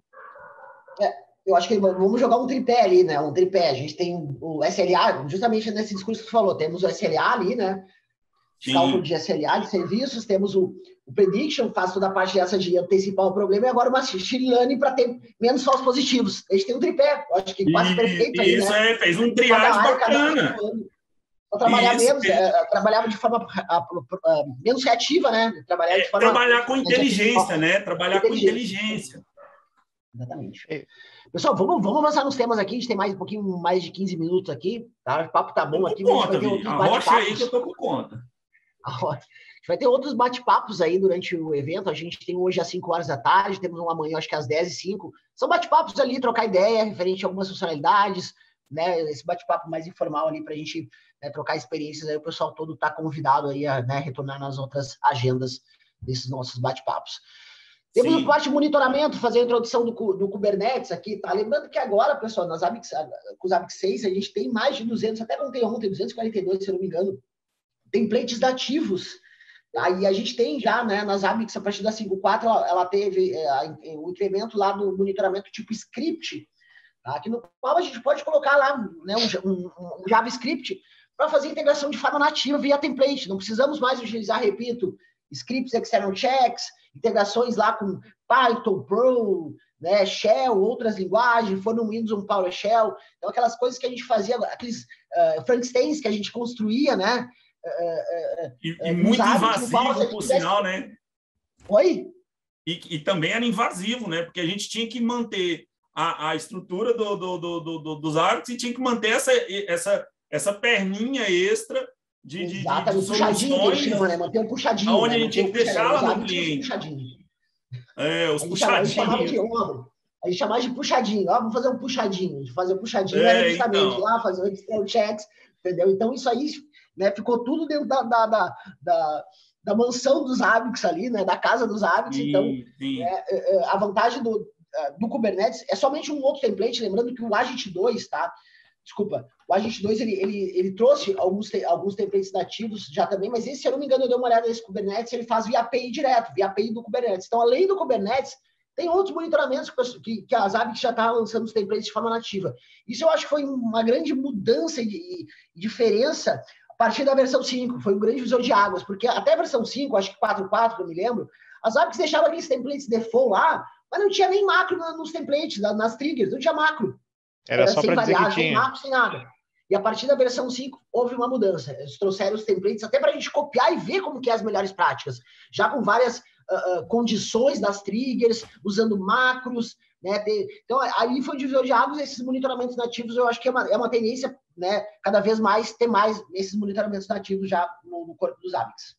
Speaker 1: É, eu acho que vamos jogar um tripé ali, né? Um tripé. A gente tem o SLA, justamente nesse discurso que você falou, temos o SLA ali, né? Cálculo de SLA, de serviços, temos o, o prediction, faz toda a parte dessa de antecipar o problema, e agora uma machine learning para ter menos falsos positivos. A gente tem um tripé, acho que quase
Speaker 3: e,
Speaker 1: perfeito
Speaker 3: aí, Isso né? é, fez um triagem bacana.
Speaker 1: Para trabalhar Isso, menos, é, trabalhava de forma a, a, a, menos reativa, né?
Speaker 3: Trabalhar, de é, forma, trabalhar com inteligência, né? Trabalhar com inteligência.
Speaker 1: Exatamente. É. Pessoal, vamos, vamos avançar nos temas aqui. A gente tem mais um pouquinho mais de 15 minutos aqui. Tá? O papo tá bom aqui.
Speaker 3: Conta, a gente Arrocha aí que eu tô com conta.
Speaker 1: A gente vai ter outros bate-papos aí durante o evento. A gente tem hoje às 5 horas da tarde, temos um amanhã, acho que às 10 e 5. São bate-papos ali, trocar ideia referente a algumas funcionalidades, né? Esse bate-papo mais informal ali para a gente né, trocar experiências. Aí o pessoal todo está convidado aí a né, retornar nas outras agendas desses nossos bate-papos. Temos Sim. a parte de monitoramento, fazer a introdução do, do Kubernetes aqui, tá? Lembrando que agora, pessoal, nas Avix, com os Avix 6, a gente tem mais de 200, até contei ontem, 242, se não me engano, templates dativos. Aí a gente tem já, né, nas Avix, a partir da 5.4, ela teve é, o incremento lá do monitoramento tipo script, que no qual a gente pode colocar lá né, um, um, um JavaScript para fazer integração de forma nativa via template. Não precisamos mais utilizar, repito, scripts external checks, integrações lá com Python, Pro, né, Shell, outras linguagens, for no Windows um PowerShell. Então, aquelas coisas que a gente fazia, aqueles uh, Frankensteins que a gente construía, né?
Speaker 3: Uh, uh, e, e muito invasivo, por sinal, né?
Speaker 1: Oi?
Speaker 3: E, e, também era invasivo, né? Porque a gente tinha que manter a, a estrutura do, do, do, do dos arcos e tinha que manter essa, essa, essa perninha extra de, de,
Speaker 1: Exatamente, de puxadinho que ele chama, né? Manter um puxadinho.
Speaker 3: Onde né? a gente tinha que deixar lá no cliente. É, os puxadinhos.
Speaker 1: A gente chamava de puxadinho, ó, vamos fazer um puxadinho. De fazer um puxadinho é, era justamente então. lá, fazer o Excel checks, entendeu? Então, isso aí né, ficou tudo dentro da, da, da, da, da mansão dos hábitos ali, né, da casa dos hábitos. Então, sim. É, é, é, a vantagem do, é, do Kubernetes é somente um outro template, lembrando que o Agent 2, tá? Desculpa, o Agent 2 ele, ele, ele trouxe alguns, te, alguns templates nativos já também, mas esse, se eu não me engano, eu dei uma olhada nesse Kubernetes, ele faz via API direto, via API do Kubernetes. Então, além do Kubernetes, tem outros monitoramentos que, que a Zabbix já está lançando os templates de forma nativa. Isso eu acho que foi uma grande mudança e diferença a partir da versão 5. Foi um grande visor de águas, porque até a versão 5, acho que 4.4, eu me lembro, as Zabbix deixavam aqueles templates default lá, mas não tinha nem macro nos templates, nas triggers, não tinha macro.
Speaker 2: Era, Era só para dizer que tinha.
Speaker 1: Macro, sem nada. E a partir da versão 5 houve uma mudança. Eles trouxeram os templates até para a gente copiar e ver como que é as melhores práticas, já com várias uh, uh, condições das triggers, usando macros, né? Então aí foi o divisor de águas. Esses monitoramentos nativos, eu acho que é uma, é uma tendência, né? Cada vez mais ter mais esses monitoramentos nativos já no, no corpo dos hábitos.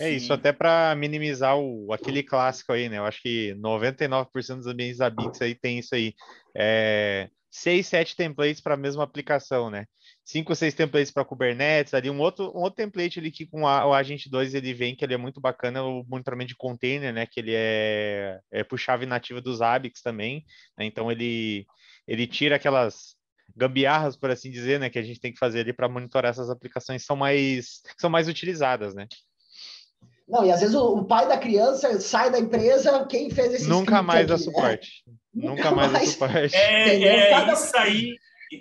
Speaker 2: É isso, até para minimizar o, aquele clássico aí, né? Eu acho que 99% dos ambientes da Bix aí tem isso aí. É, seis, sete templates para a mesma aplicação, né? Cinco, seis templates para Kubernetes, ali um outro, um outro template ali que com a, o Agent 2 ele vem, que ele é muito bacana, o monitoramento de container, né? Que ele é, é por chave nativa dos Abix também, né? Então ele, ele tira aquelas gambiarras, por assim dizer, né? Que a gente tem que fazer ali para monitorar essas aplicações que são mais, que são mais utilizadas, né?
Speaker 1: Não, e às vezes o, o, pai da criança sai da empresa, quem fez esse
Speaker 2: Nunca mais dá suporte. Né? Nunca, mais dá suporte.
Speaker 3: É, é Cada... isso aí.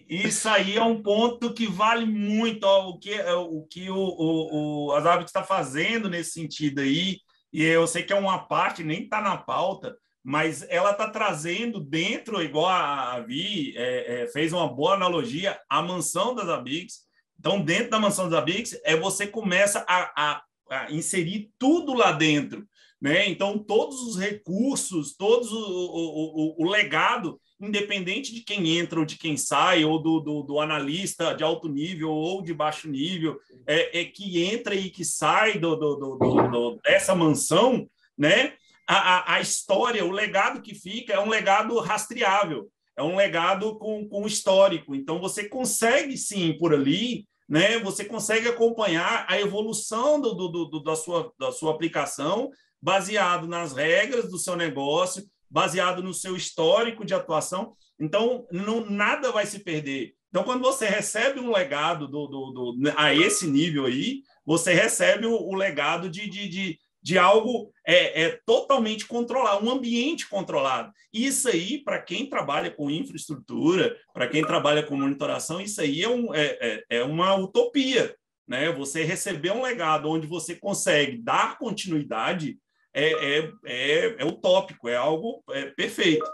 Speaker 3: Isso aí é um ponto que vale muito ó, o que, é, o, que o, o, o Azab está fazendo nesse sentido aí. E eu sei que é uma parte, nem está na pauta, mas ela está trazendo dentro, igual a Vi é, é, fez uma boa analogia, a mansão das Abix. Então, dentro da mansão das Abix, é você começa a, a inserir tudo lá dentro. Né? Então, todos os recursos, todos o, o, o, o, legado, independente de quem entra ou de quem sai, ou do, do, do analista de alto nível ou de baixo nível, é, é que entra e que sai do, do dessa mansão, né? A, a, a, história, o legado que fica é um legado rastreável, é um legado com, com histórico. Então, você consegue, sim, por ali, né? Você consegue acompanhar a evolução do, do, do, da, sua, da sua aplicação baseado nas regras do seu negócio, baseado no seu histórico de atuação. Então, não, nada vai se perder. Então, quando você recebe um legado do, do, do a esse nível aí, você recebe o, o legado de, de, de, de algo é, é, totalmente controlado, um ambiente controlado. Isso aí, para quem trabalha com infraestrutura, para quem trabalha com monitoração, isso aí é, um, é, é, é uma utopia. Né? Você receber um legado onde você consegue dar continuidade é, é, é, é utópico, é algo é, perfeito.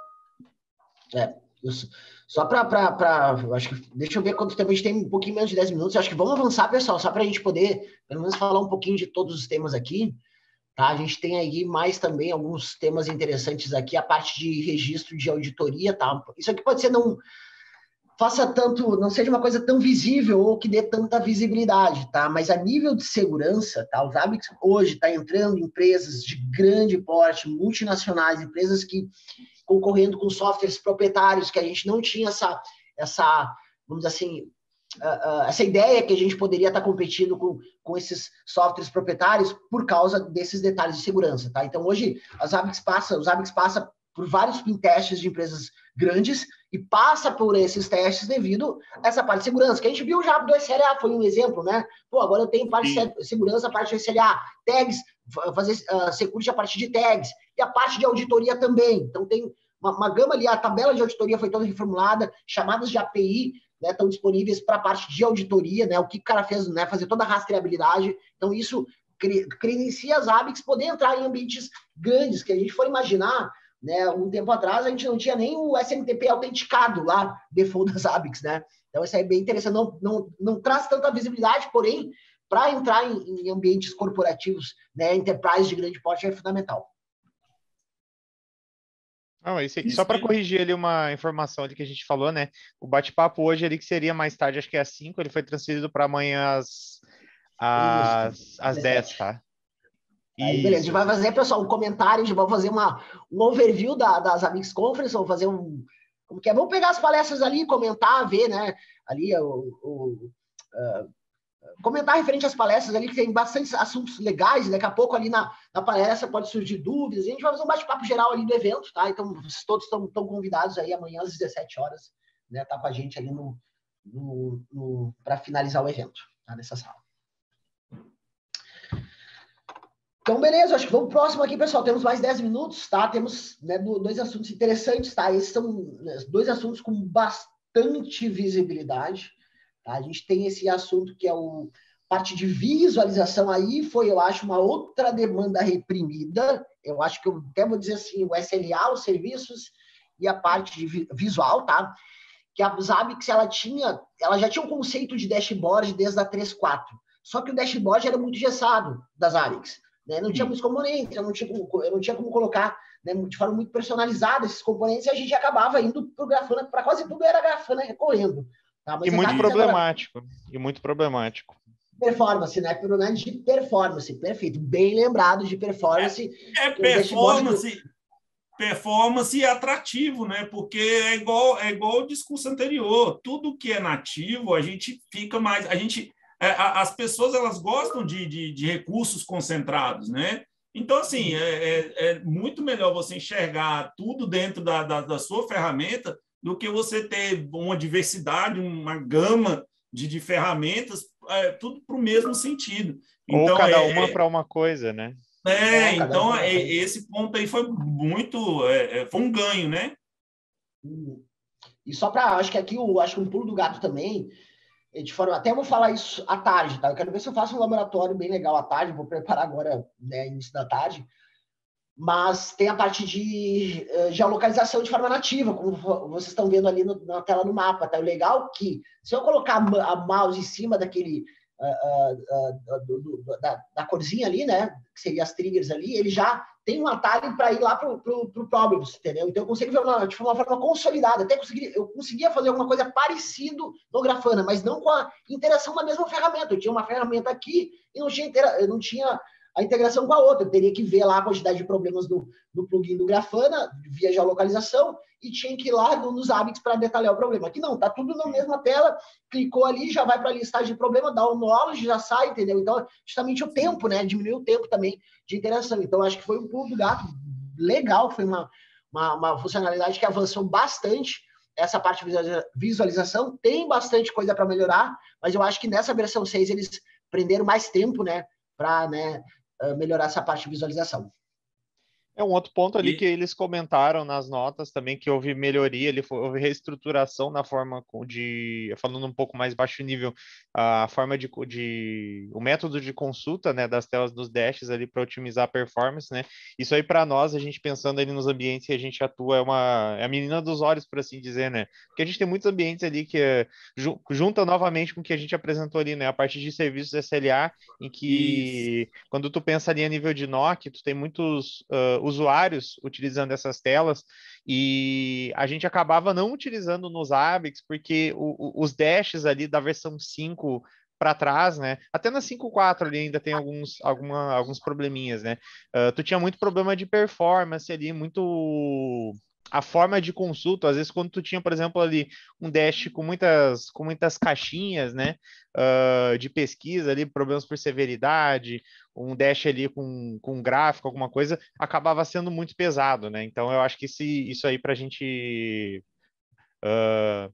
Speaker 1: É, isso. Só para. Acho. Deixa eu ver quanto tempo a gente tem, um pouquinho menos de 10 minutos. Acho que vamos avançar, pessoal, só para a gente poder, pelo menos, falar um pouquinho de todos os temas aqui. Tá? A gente tem aí mais também alguns temas interessantes aqui, a parte de registro de auditoria, tá? Isso aqui pode ser não faça tanto, não seja uma coisa tão visível ou que dê tanta visibilidade, tá? Mas a nível de segurança, tá? O Zabbix hoje está entrando em empresas de grande porte, multinacionais, empresas que concorrendo com softwares proprietários que a gente não tinha essa essa, vamos dizer assim, uh, essa ideia que a gente poderia estar competindo com, com esses softwares proprietários por causa desses detalhes de segurança, tá? Então hoje as Abix passa, os Abix passa por vários testes de empresas grandes e passa por esses testes devido a essa parte de segurança, que a gente viu já do SLA, foi um exemplo, né? Pô, agora eu tenho parte Sim. de segurança, parte do SLA, tags, fazer uh, security a partir de tags, e a parte de auditoria também. Então tem uma, uma gama ali, a tabela de auditoria foi toda reformulada, chamadas de API, né, estão disponíveis para a parte de auditoria, né, o que o cara fez, né, fazer toda a rastreabilidade. Então, isso credencia as ABICs poder entrar em ambientes grandes, que a gente for imaginar, né, um tempo atrás a gente não tinha nem o SMTP autenticado lá, default das ABICs, né? Então, isso é bem interessante, não, não, não traz tanta visibilidade, porém, para entrar em, em, ambientes corporativos, né, enterprise de grande porte é fundamental.
Speaker 2: Não, esse aqui, só para corrigir ali uma informação ali que a gente falou, né? O bate-papo hoje ali que seria mais tarde, acho que é às 5, ele foi transferido para amanhã às, às, às 10, tá?
Speaker 1: Aí, beleza, a gente vai fazer, pessoal, um comentário, a gente vai fazer uma, um overview da, das Amigos Conference, vamos fazer um. Como que é? Vamos pegar as palestras ali, comentar, ver, né? Ali o, o uh, comentar referente às palestras ali, que tem bastante assuntos legais, daqui a pouco ali na, na palestra pode surgir dúvidas, a gente vai fazer um bate-papo geral ali do evento, tá? Então, todos estão, convidados aí amanhã às 17 horas, né? Tá com a gente ali no, no, no para finalizar o evento, tá? Nessa sala. Então, beleza, acho que vamos próximo aqui, pessoal. Temos mais 10 minutos, tá? Temos né, dois assuntos interessantes, tá? Esses são né, dois assuntos com bastante visibilidade, Tá? A gente tem esse assunto que é o parte de visualização aí foi, eu acho, uma outra demanda reprimida. Eu acho que eu até vou dizer assim, o SLA, os serviços e a parte de visual, tá? Que a Zabbix, ela tinha, ela já tinha um conceito de dashboard desde a 3.4. Só que o dashboard era muito gessado das Zabbix, né? Não tinha muitos componentes, eu não tinha como, eu não tinha como colocar né, de forma muito personalizada esses componentes e a gente acabava indo para Grafana, para quase tudo era Grafana recorrendo.
Speaker 2: Tá? e muito problemático. Agora... E muito problemático.
Speaker 1: Performance, né? Problema de performance, perfeito. Bem lembrado de performance.
Speaker 3: É, é performance. performance e atrativo, né? Porque é igual é igual o discurso anterior. Tudo que é nativo, a gente fica mais, a gente é, as pessoas elas gostam de, de, de, recursos concentrados, né? Então, assim, é, é, é, muito melhor você enxergar tudo dentro da, da, da, sua ferramenta do que você ter uma diversidade, uma gama de, de ferramentas, é, tudo para o mesmo sentido.
Speaker 2: Então, Ou cada é, uma para uma coisa, né?
Speaker 3: É, então é, esse ponto aí foi muito, é, é, foi um ganho, né?
Speaker 1: E só para, acho que aqui, eu acho que um pulo do gato também, de forma, até vou falar isso à tarde, tá? Eu quero ver se eu faço um laboratório bem legal à tarde, vou preparar agora, né, início da tarde, mas tem a parte de uh, geolocalização de forma nativa, como vocês estão vendo ali no, na tela no mapa, tá? O legal é que, se eu colocar a mouse em cima daquele uh, uh, do, do, da, da, corzinha ali, né? Que seria as triggers ali, ele já tem um atalho para ir lá para o problems, entendeu? Então eu consigo ver uma, de uma forma consolidada. Até consegui, eu conseguia fazer alguma coisa parecido no Grafana, mas não com a interação da mesma ferramenta. Eu tinha uma ferramenta aqui e não tinha, não tinha a integração com a outra. Eu teria que ver lá a quantidade de problemas do, do plugin do Grafana, via geolocalização, e tinha que ir lá nos hábitos para detalhar o problema. Aqui não, tá tudo na mesma tela, clicou ali, já vai para a listagem de problema, dá o um knowledge, já sai, entendeu? Então, justamente o tempo, né? Diminuiu o tempo também de interação. Então, acho que foi um pulo gato legal, foi uma, uma, uma funcionalidade que avançou bastante essa parte de visualização. Tem bastante coisa para melhorar, mas eu acho que nessa versão 6 eles prenderam mais tempo, né? Para né, melhorar essa parte de visualização.
Speaker 2: É um outro ponto ali e... que eles comentaram nas notas também que houve melhoria, ele houve reestruturação na forma de, falando um pouco mais baixo nível, a forma de, de o método de consulta, né, das telas dos dashes ali para otimizar a performance, né? Isso aí para nós, a gente pensando ali nos ambientes que a gente atua é uma é a menina dos olhos, por assim dizer, né? Porque a gente tem muitos ambientes ali que é, junta novamente com o que a gente apresentou ali, né, a partir de serviços SLA, em que Isso. quando tu pensa ali a nível de NOC, tu tem muitos uh, usuários utilizando essas telas e a gente acabava não utilizando nos ABICs porque o, o, os dashes ali da versão 5 para trás, né? Até na 5.4 ali ainda tem alguns, alguma, alguns probleminhas, né? Uh, tu tinha muito problema de performance ali, muito a forma de consulta, às vezes quando tu tinha, por exemplo, ali um dash com muitas, com muitas caixinhas, né, uh, de pesquisa ali, problemas por severidade, um dash ali com, com gráfico, alguma coisa, acabava sendo muito pesado, né, então eu acho que esse, isso aí para a gente... Uh,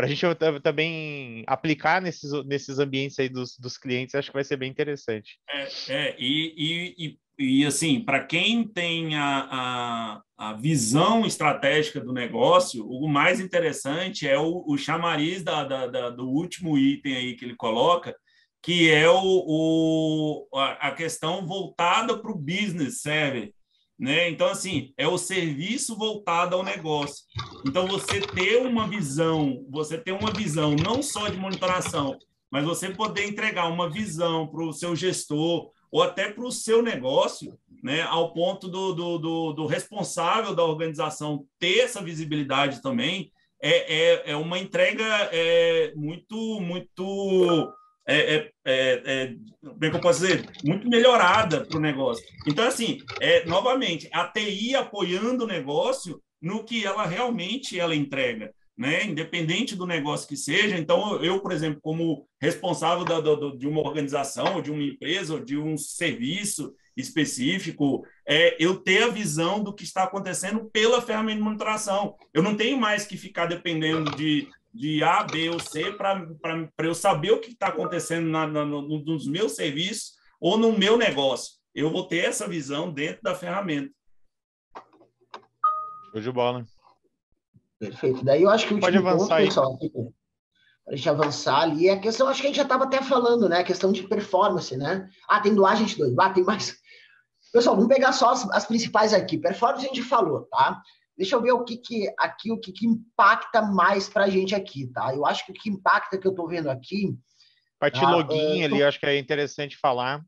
Speaker 2: para a gente também aplicar nesses, nesses ambientes aí dos, dos clientes, acho que vai ser bem interessante.
Speaker 3: É, é e, e, e, e assim, para quem tem a, a, a, visão estratégica do negócio, o mais interessante é o, o chamariz da, da, da, do último item aí que ele coloca, que é o, o a questão voltada para o business server. Né? Então, assim, é o serviço voltado ao negócio. Então, você ter uma visão, você ter uma visão não só de monitoração, mas você poder entregar uma visão para o seu gestor ou até para o seu negócio, né? ao ponto do, do, do, do, responsável da organização ter essa visibilidade também, é, é, é uma entrega é, muito, muito é, é, é, é, como é que eu posso dizer, muito melhorada para o negócio. Então, assim, é, novamente, a TI apoiando o negócio no que ela realmente ela entrega, né? independente do negócio que seja. Então, eu, por exemplo, como responsável da, da, de uma organização, ou de uma empresa, ou de um serviço específico, é, eu ter a visão do que está acontecendo pela ferramenta de monitoração. Eu não tenho mais que ficar dependendo de de A, B ou C para eu saber o que está acontecendo na, na, no, nos meus serviços ou no meu negócio. Eu vou ter essa visão dentro da ferramenta.
Speaker 2: Show de bola.
Speaker 1: Perfeito. Daí eu acho que o
Speaker 2: Pode avançar ponto, pessoal,
Speaker 1: para a gente avançar ali, é a questão, acho que a gente já estava até falando, né? A questão de performance, né? Ah, tem do agente 2, ah, tem mais. Pessoal, vamos pegar só as, as principais aqui. Performance a gente falou, tá? Deixa eu ver o que, que aqui o que, que impacta mais para a gente aqui, tá? Eu acho que o que impacta que eu estou vendo aqui.
Speaker 2: Parte tá? login uh, ali, tô... acho que é interessante falar.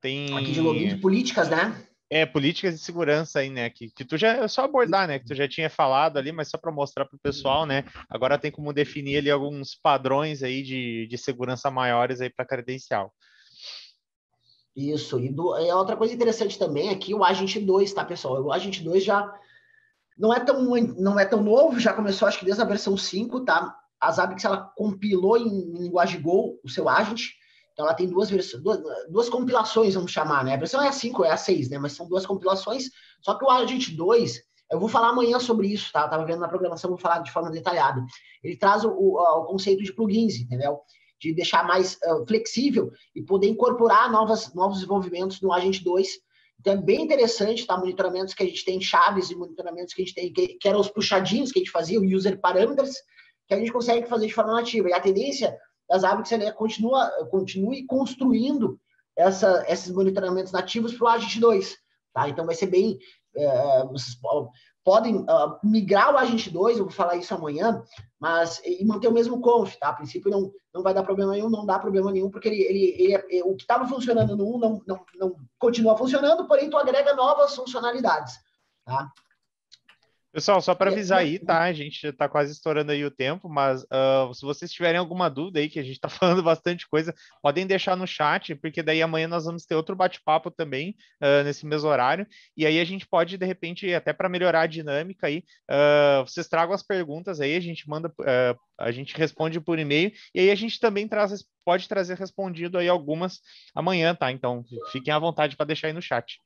Speaker 2: Tem
Speaker 1: aqui de login de políticas, né?
Speaker 2: É, políticas de segurança aí, né? Que, que tu já é só abordar, né? Que tu já tinha falado ali, mas só para mostrar para o pessoal, né? Agora tem como definir ali alguns padrões aí de, de segurança maiores aí para credencial.
Speaker 1: Isso, e do, é outra coisa interessante também aqui, o Agent 2, tá, pessoal? O Agent 2 já não é tão, não é tão novo, já começou acho que desde a versão 5, tá? A Zabbix, ela compilou em, em linguagem Go o seu Agent, então ela tem duas versões, duas, duas, compilações, vamos chamar, né? A versão é a 5, é a 6, né? Mas são duas compilações, só que o Agent 2, eu vou falar amanhã sobre isso, tá? Eu tava vendo na programação, vou falar de forma detalhada. Ele traz o, o, o conceito de plugins, entendeu? De deixar mais uh, flexível e poder incorporar novas, novos desenvolvimentos no Agent 2. Então é bem interessante, tá? Monitoramentos que a gente tem, chaves e monitoramentos que a gente tem, que, que eram os puxadinhos que a gente fazia, o user parameters, que a gente consegue fazer de forma nativa. E a tendência das Zabbix é continua, continue construindo essa, esses monitoramentos nativos para o Agent 2. Tá? Então vai ser bem. É, vocês podem uh, migrar o Agent 2, eu vou falar isso amanhã, mas e manter o mesmo conf, tá? A princípio não, não vai dar problema nenhum, não dá problema nenhum, porque ele, ele, ele é, o que estava funcionando no 1 não, não, não continua funcionando, porém tu agrega novas funcionalidades, tá?
Speaker 2: Pessoal, só para avisar aí, tá? A gente está quase estourando aí o tempo, mas uh, se vocês tiverem alguma dúvida aí, que a gente está falando bastante coisa, podem deixar no chat, porque daí amanhã nós vamos ter outro bate-papo também uh, nesse mesmo horário, e aí a gente pode, de repente, até para melhorar a dinâmica aí, uh, vocês tragam as perguntas aí, a gente manda, a gente responde por e-mail, e aí a gente também traz, pode trazer respondido aí algumas amanhã, tá? Então fiquem à vontade para deixar aí no chat.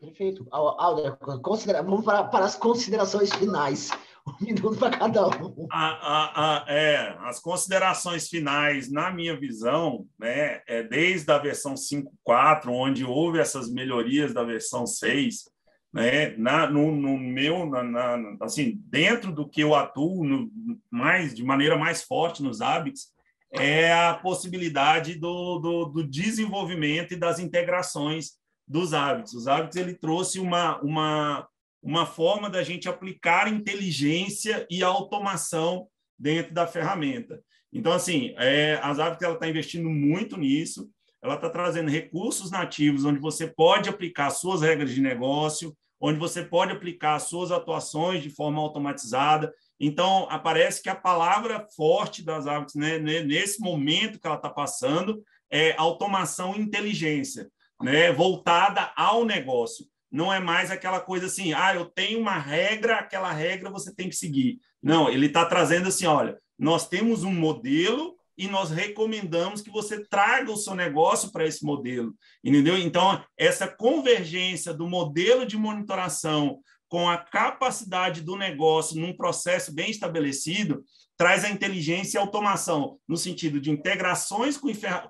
Speaker 1: Perfeito. Alder, considera... vamos para, para as considerações finais. Um minuto para cada um.
Speaker 3: A, a, a, é, as considerações finais, na minha visão, né, é desde a versão 5.4, onde houve essas melhorias da versão 6, né, na, no, no meu, na, na, assim, dentro do que eu atuo no, mais, de maneira mais forte nos hábitos, é a possibilidade do, do, do desenvolvimento e das integrações dos hábitos. Os hábitos ele trouxe uma, uma, uma forma da gente aplicar inteligência e automação dentro da ferramenta. Então, assim, é, hábitos ela está investindo muito nisso. Ela está trazendo recursos nativos onde você pode aplicar suas regras de negócio, onde você pode aplicar suas atuações de forma automatizada. Então, aparece que a palavra forte das hábitos, né, nesse momento que ela está passando, é automação e inteligência né, voltada ao negócio. Não é mais aquela coisa assim, ah, eu tenho uma regra, aquela regra você tem que seguir. Não, ele está trazendo assim, olha, nós temos um modelo e nós recomendamos que você traga o seu negócio para esse modelo, entendeu? Então, essa convergência do modelo de monitoração com a capacidade do negócio num processo bem estabelecido, traz a inteligência e automação, no sentido de integrações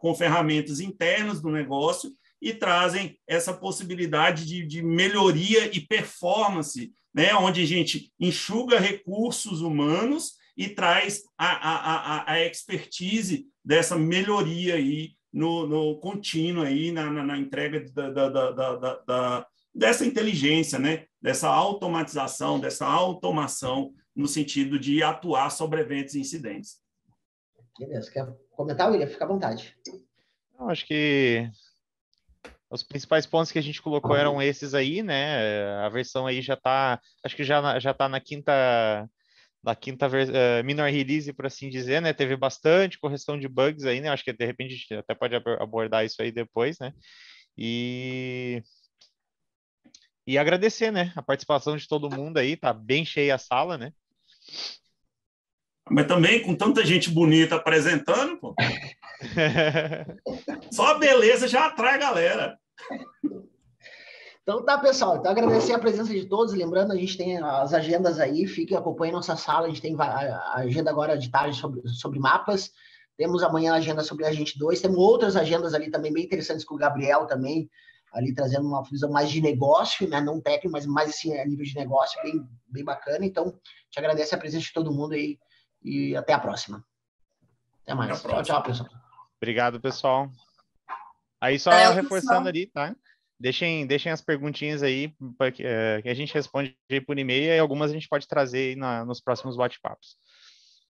Speaker 3: com ferramentas internas do negócio e trazem essa possibilidade de, de melhoria e performance, né? onde a gente enxuga recursos humanos e traz a, a, a, a expertise dessa melhoria aí no, no contínuo aí na, na, na entrega da, da, da, da, dessa inteligência, né? dessa automatização, dessa automação no sentido de atuar sobre eventos e incidentes.
Speaker 1: Beleza. Quer comentar, William? Fica à vontade.
Speaker 2: Eu acho que os principais pontos que a gente colocou eram esses aí, né? A versão aí já está, acho que já, já tá na quinta, na quinta uh, minor release, por assim dizer, né? Teve bastante correção de bugs aí, né? Acho que de repente a gente até pode abordar isso aí depois, né? E e agradecer, né? A participação de todo mundo aí, tá bem cheia a sala, né?
Speaker 3: Mas também com tanta gente bonita apresentando, pô. Só a beleza já atrai a galera.
Speaker 1: Então tá, pessoal. Então agradecer a presença de todos. Lembrando, a gente tem as agendas aí. Fiquem acompanhando nossa sala. A gente tem a agenda agora de tarde sobre, sobre mapas. Temos amanhã a agenda sobre a gente 2. Temos outras agendas ali também bem interessantes com o Gabriel também, ali trazendo uma visão mais de negócio, né? Não técnico, mas mais assim a nível de negócio, bem, bem bacana. Então, te agradeço a presença de todo mundo aí e até a próxima. Até mais. Até tchau, tchau, pessoal.
Speaker 2: Obrigado, pessoal. Aí só é, reforçando ali, tá? Deixem, deixem as perguntinhas aí que, é, que a gente responde por e-mail e algumas a gente pode trazer na, nos próximos bate-papos.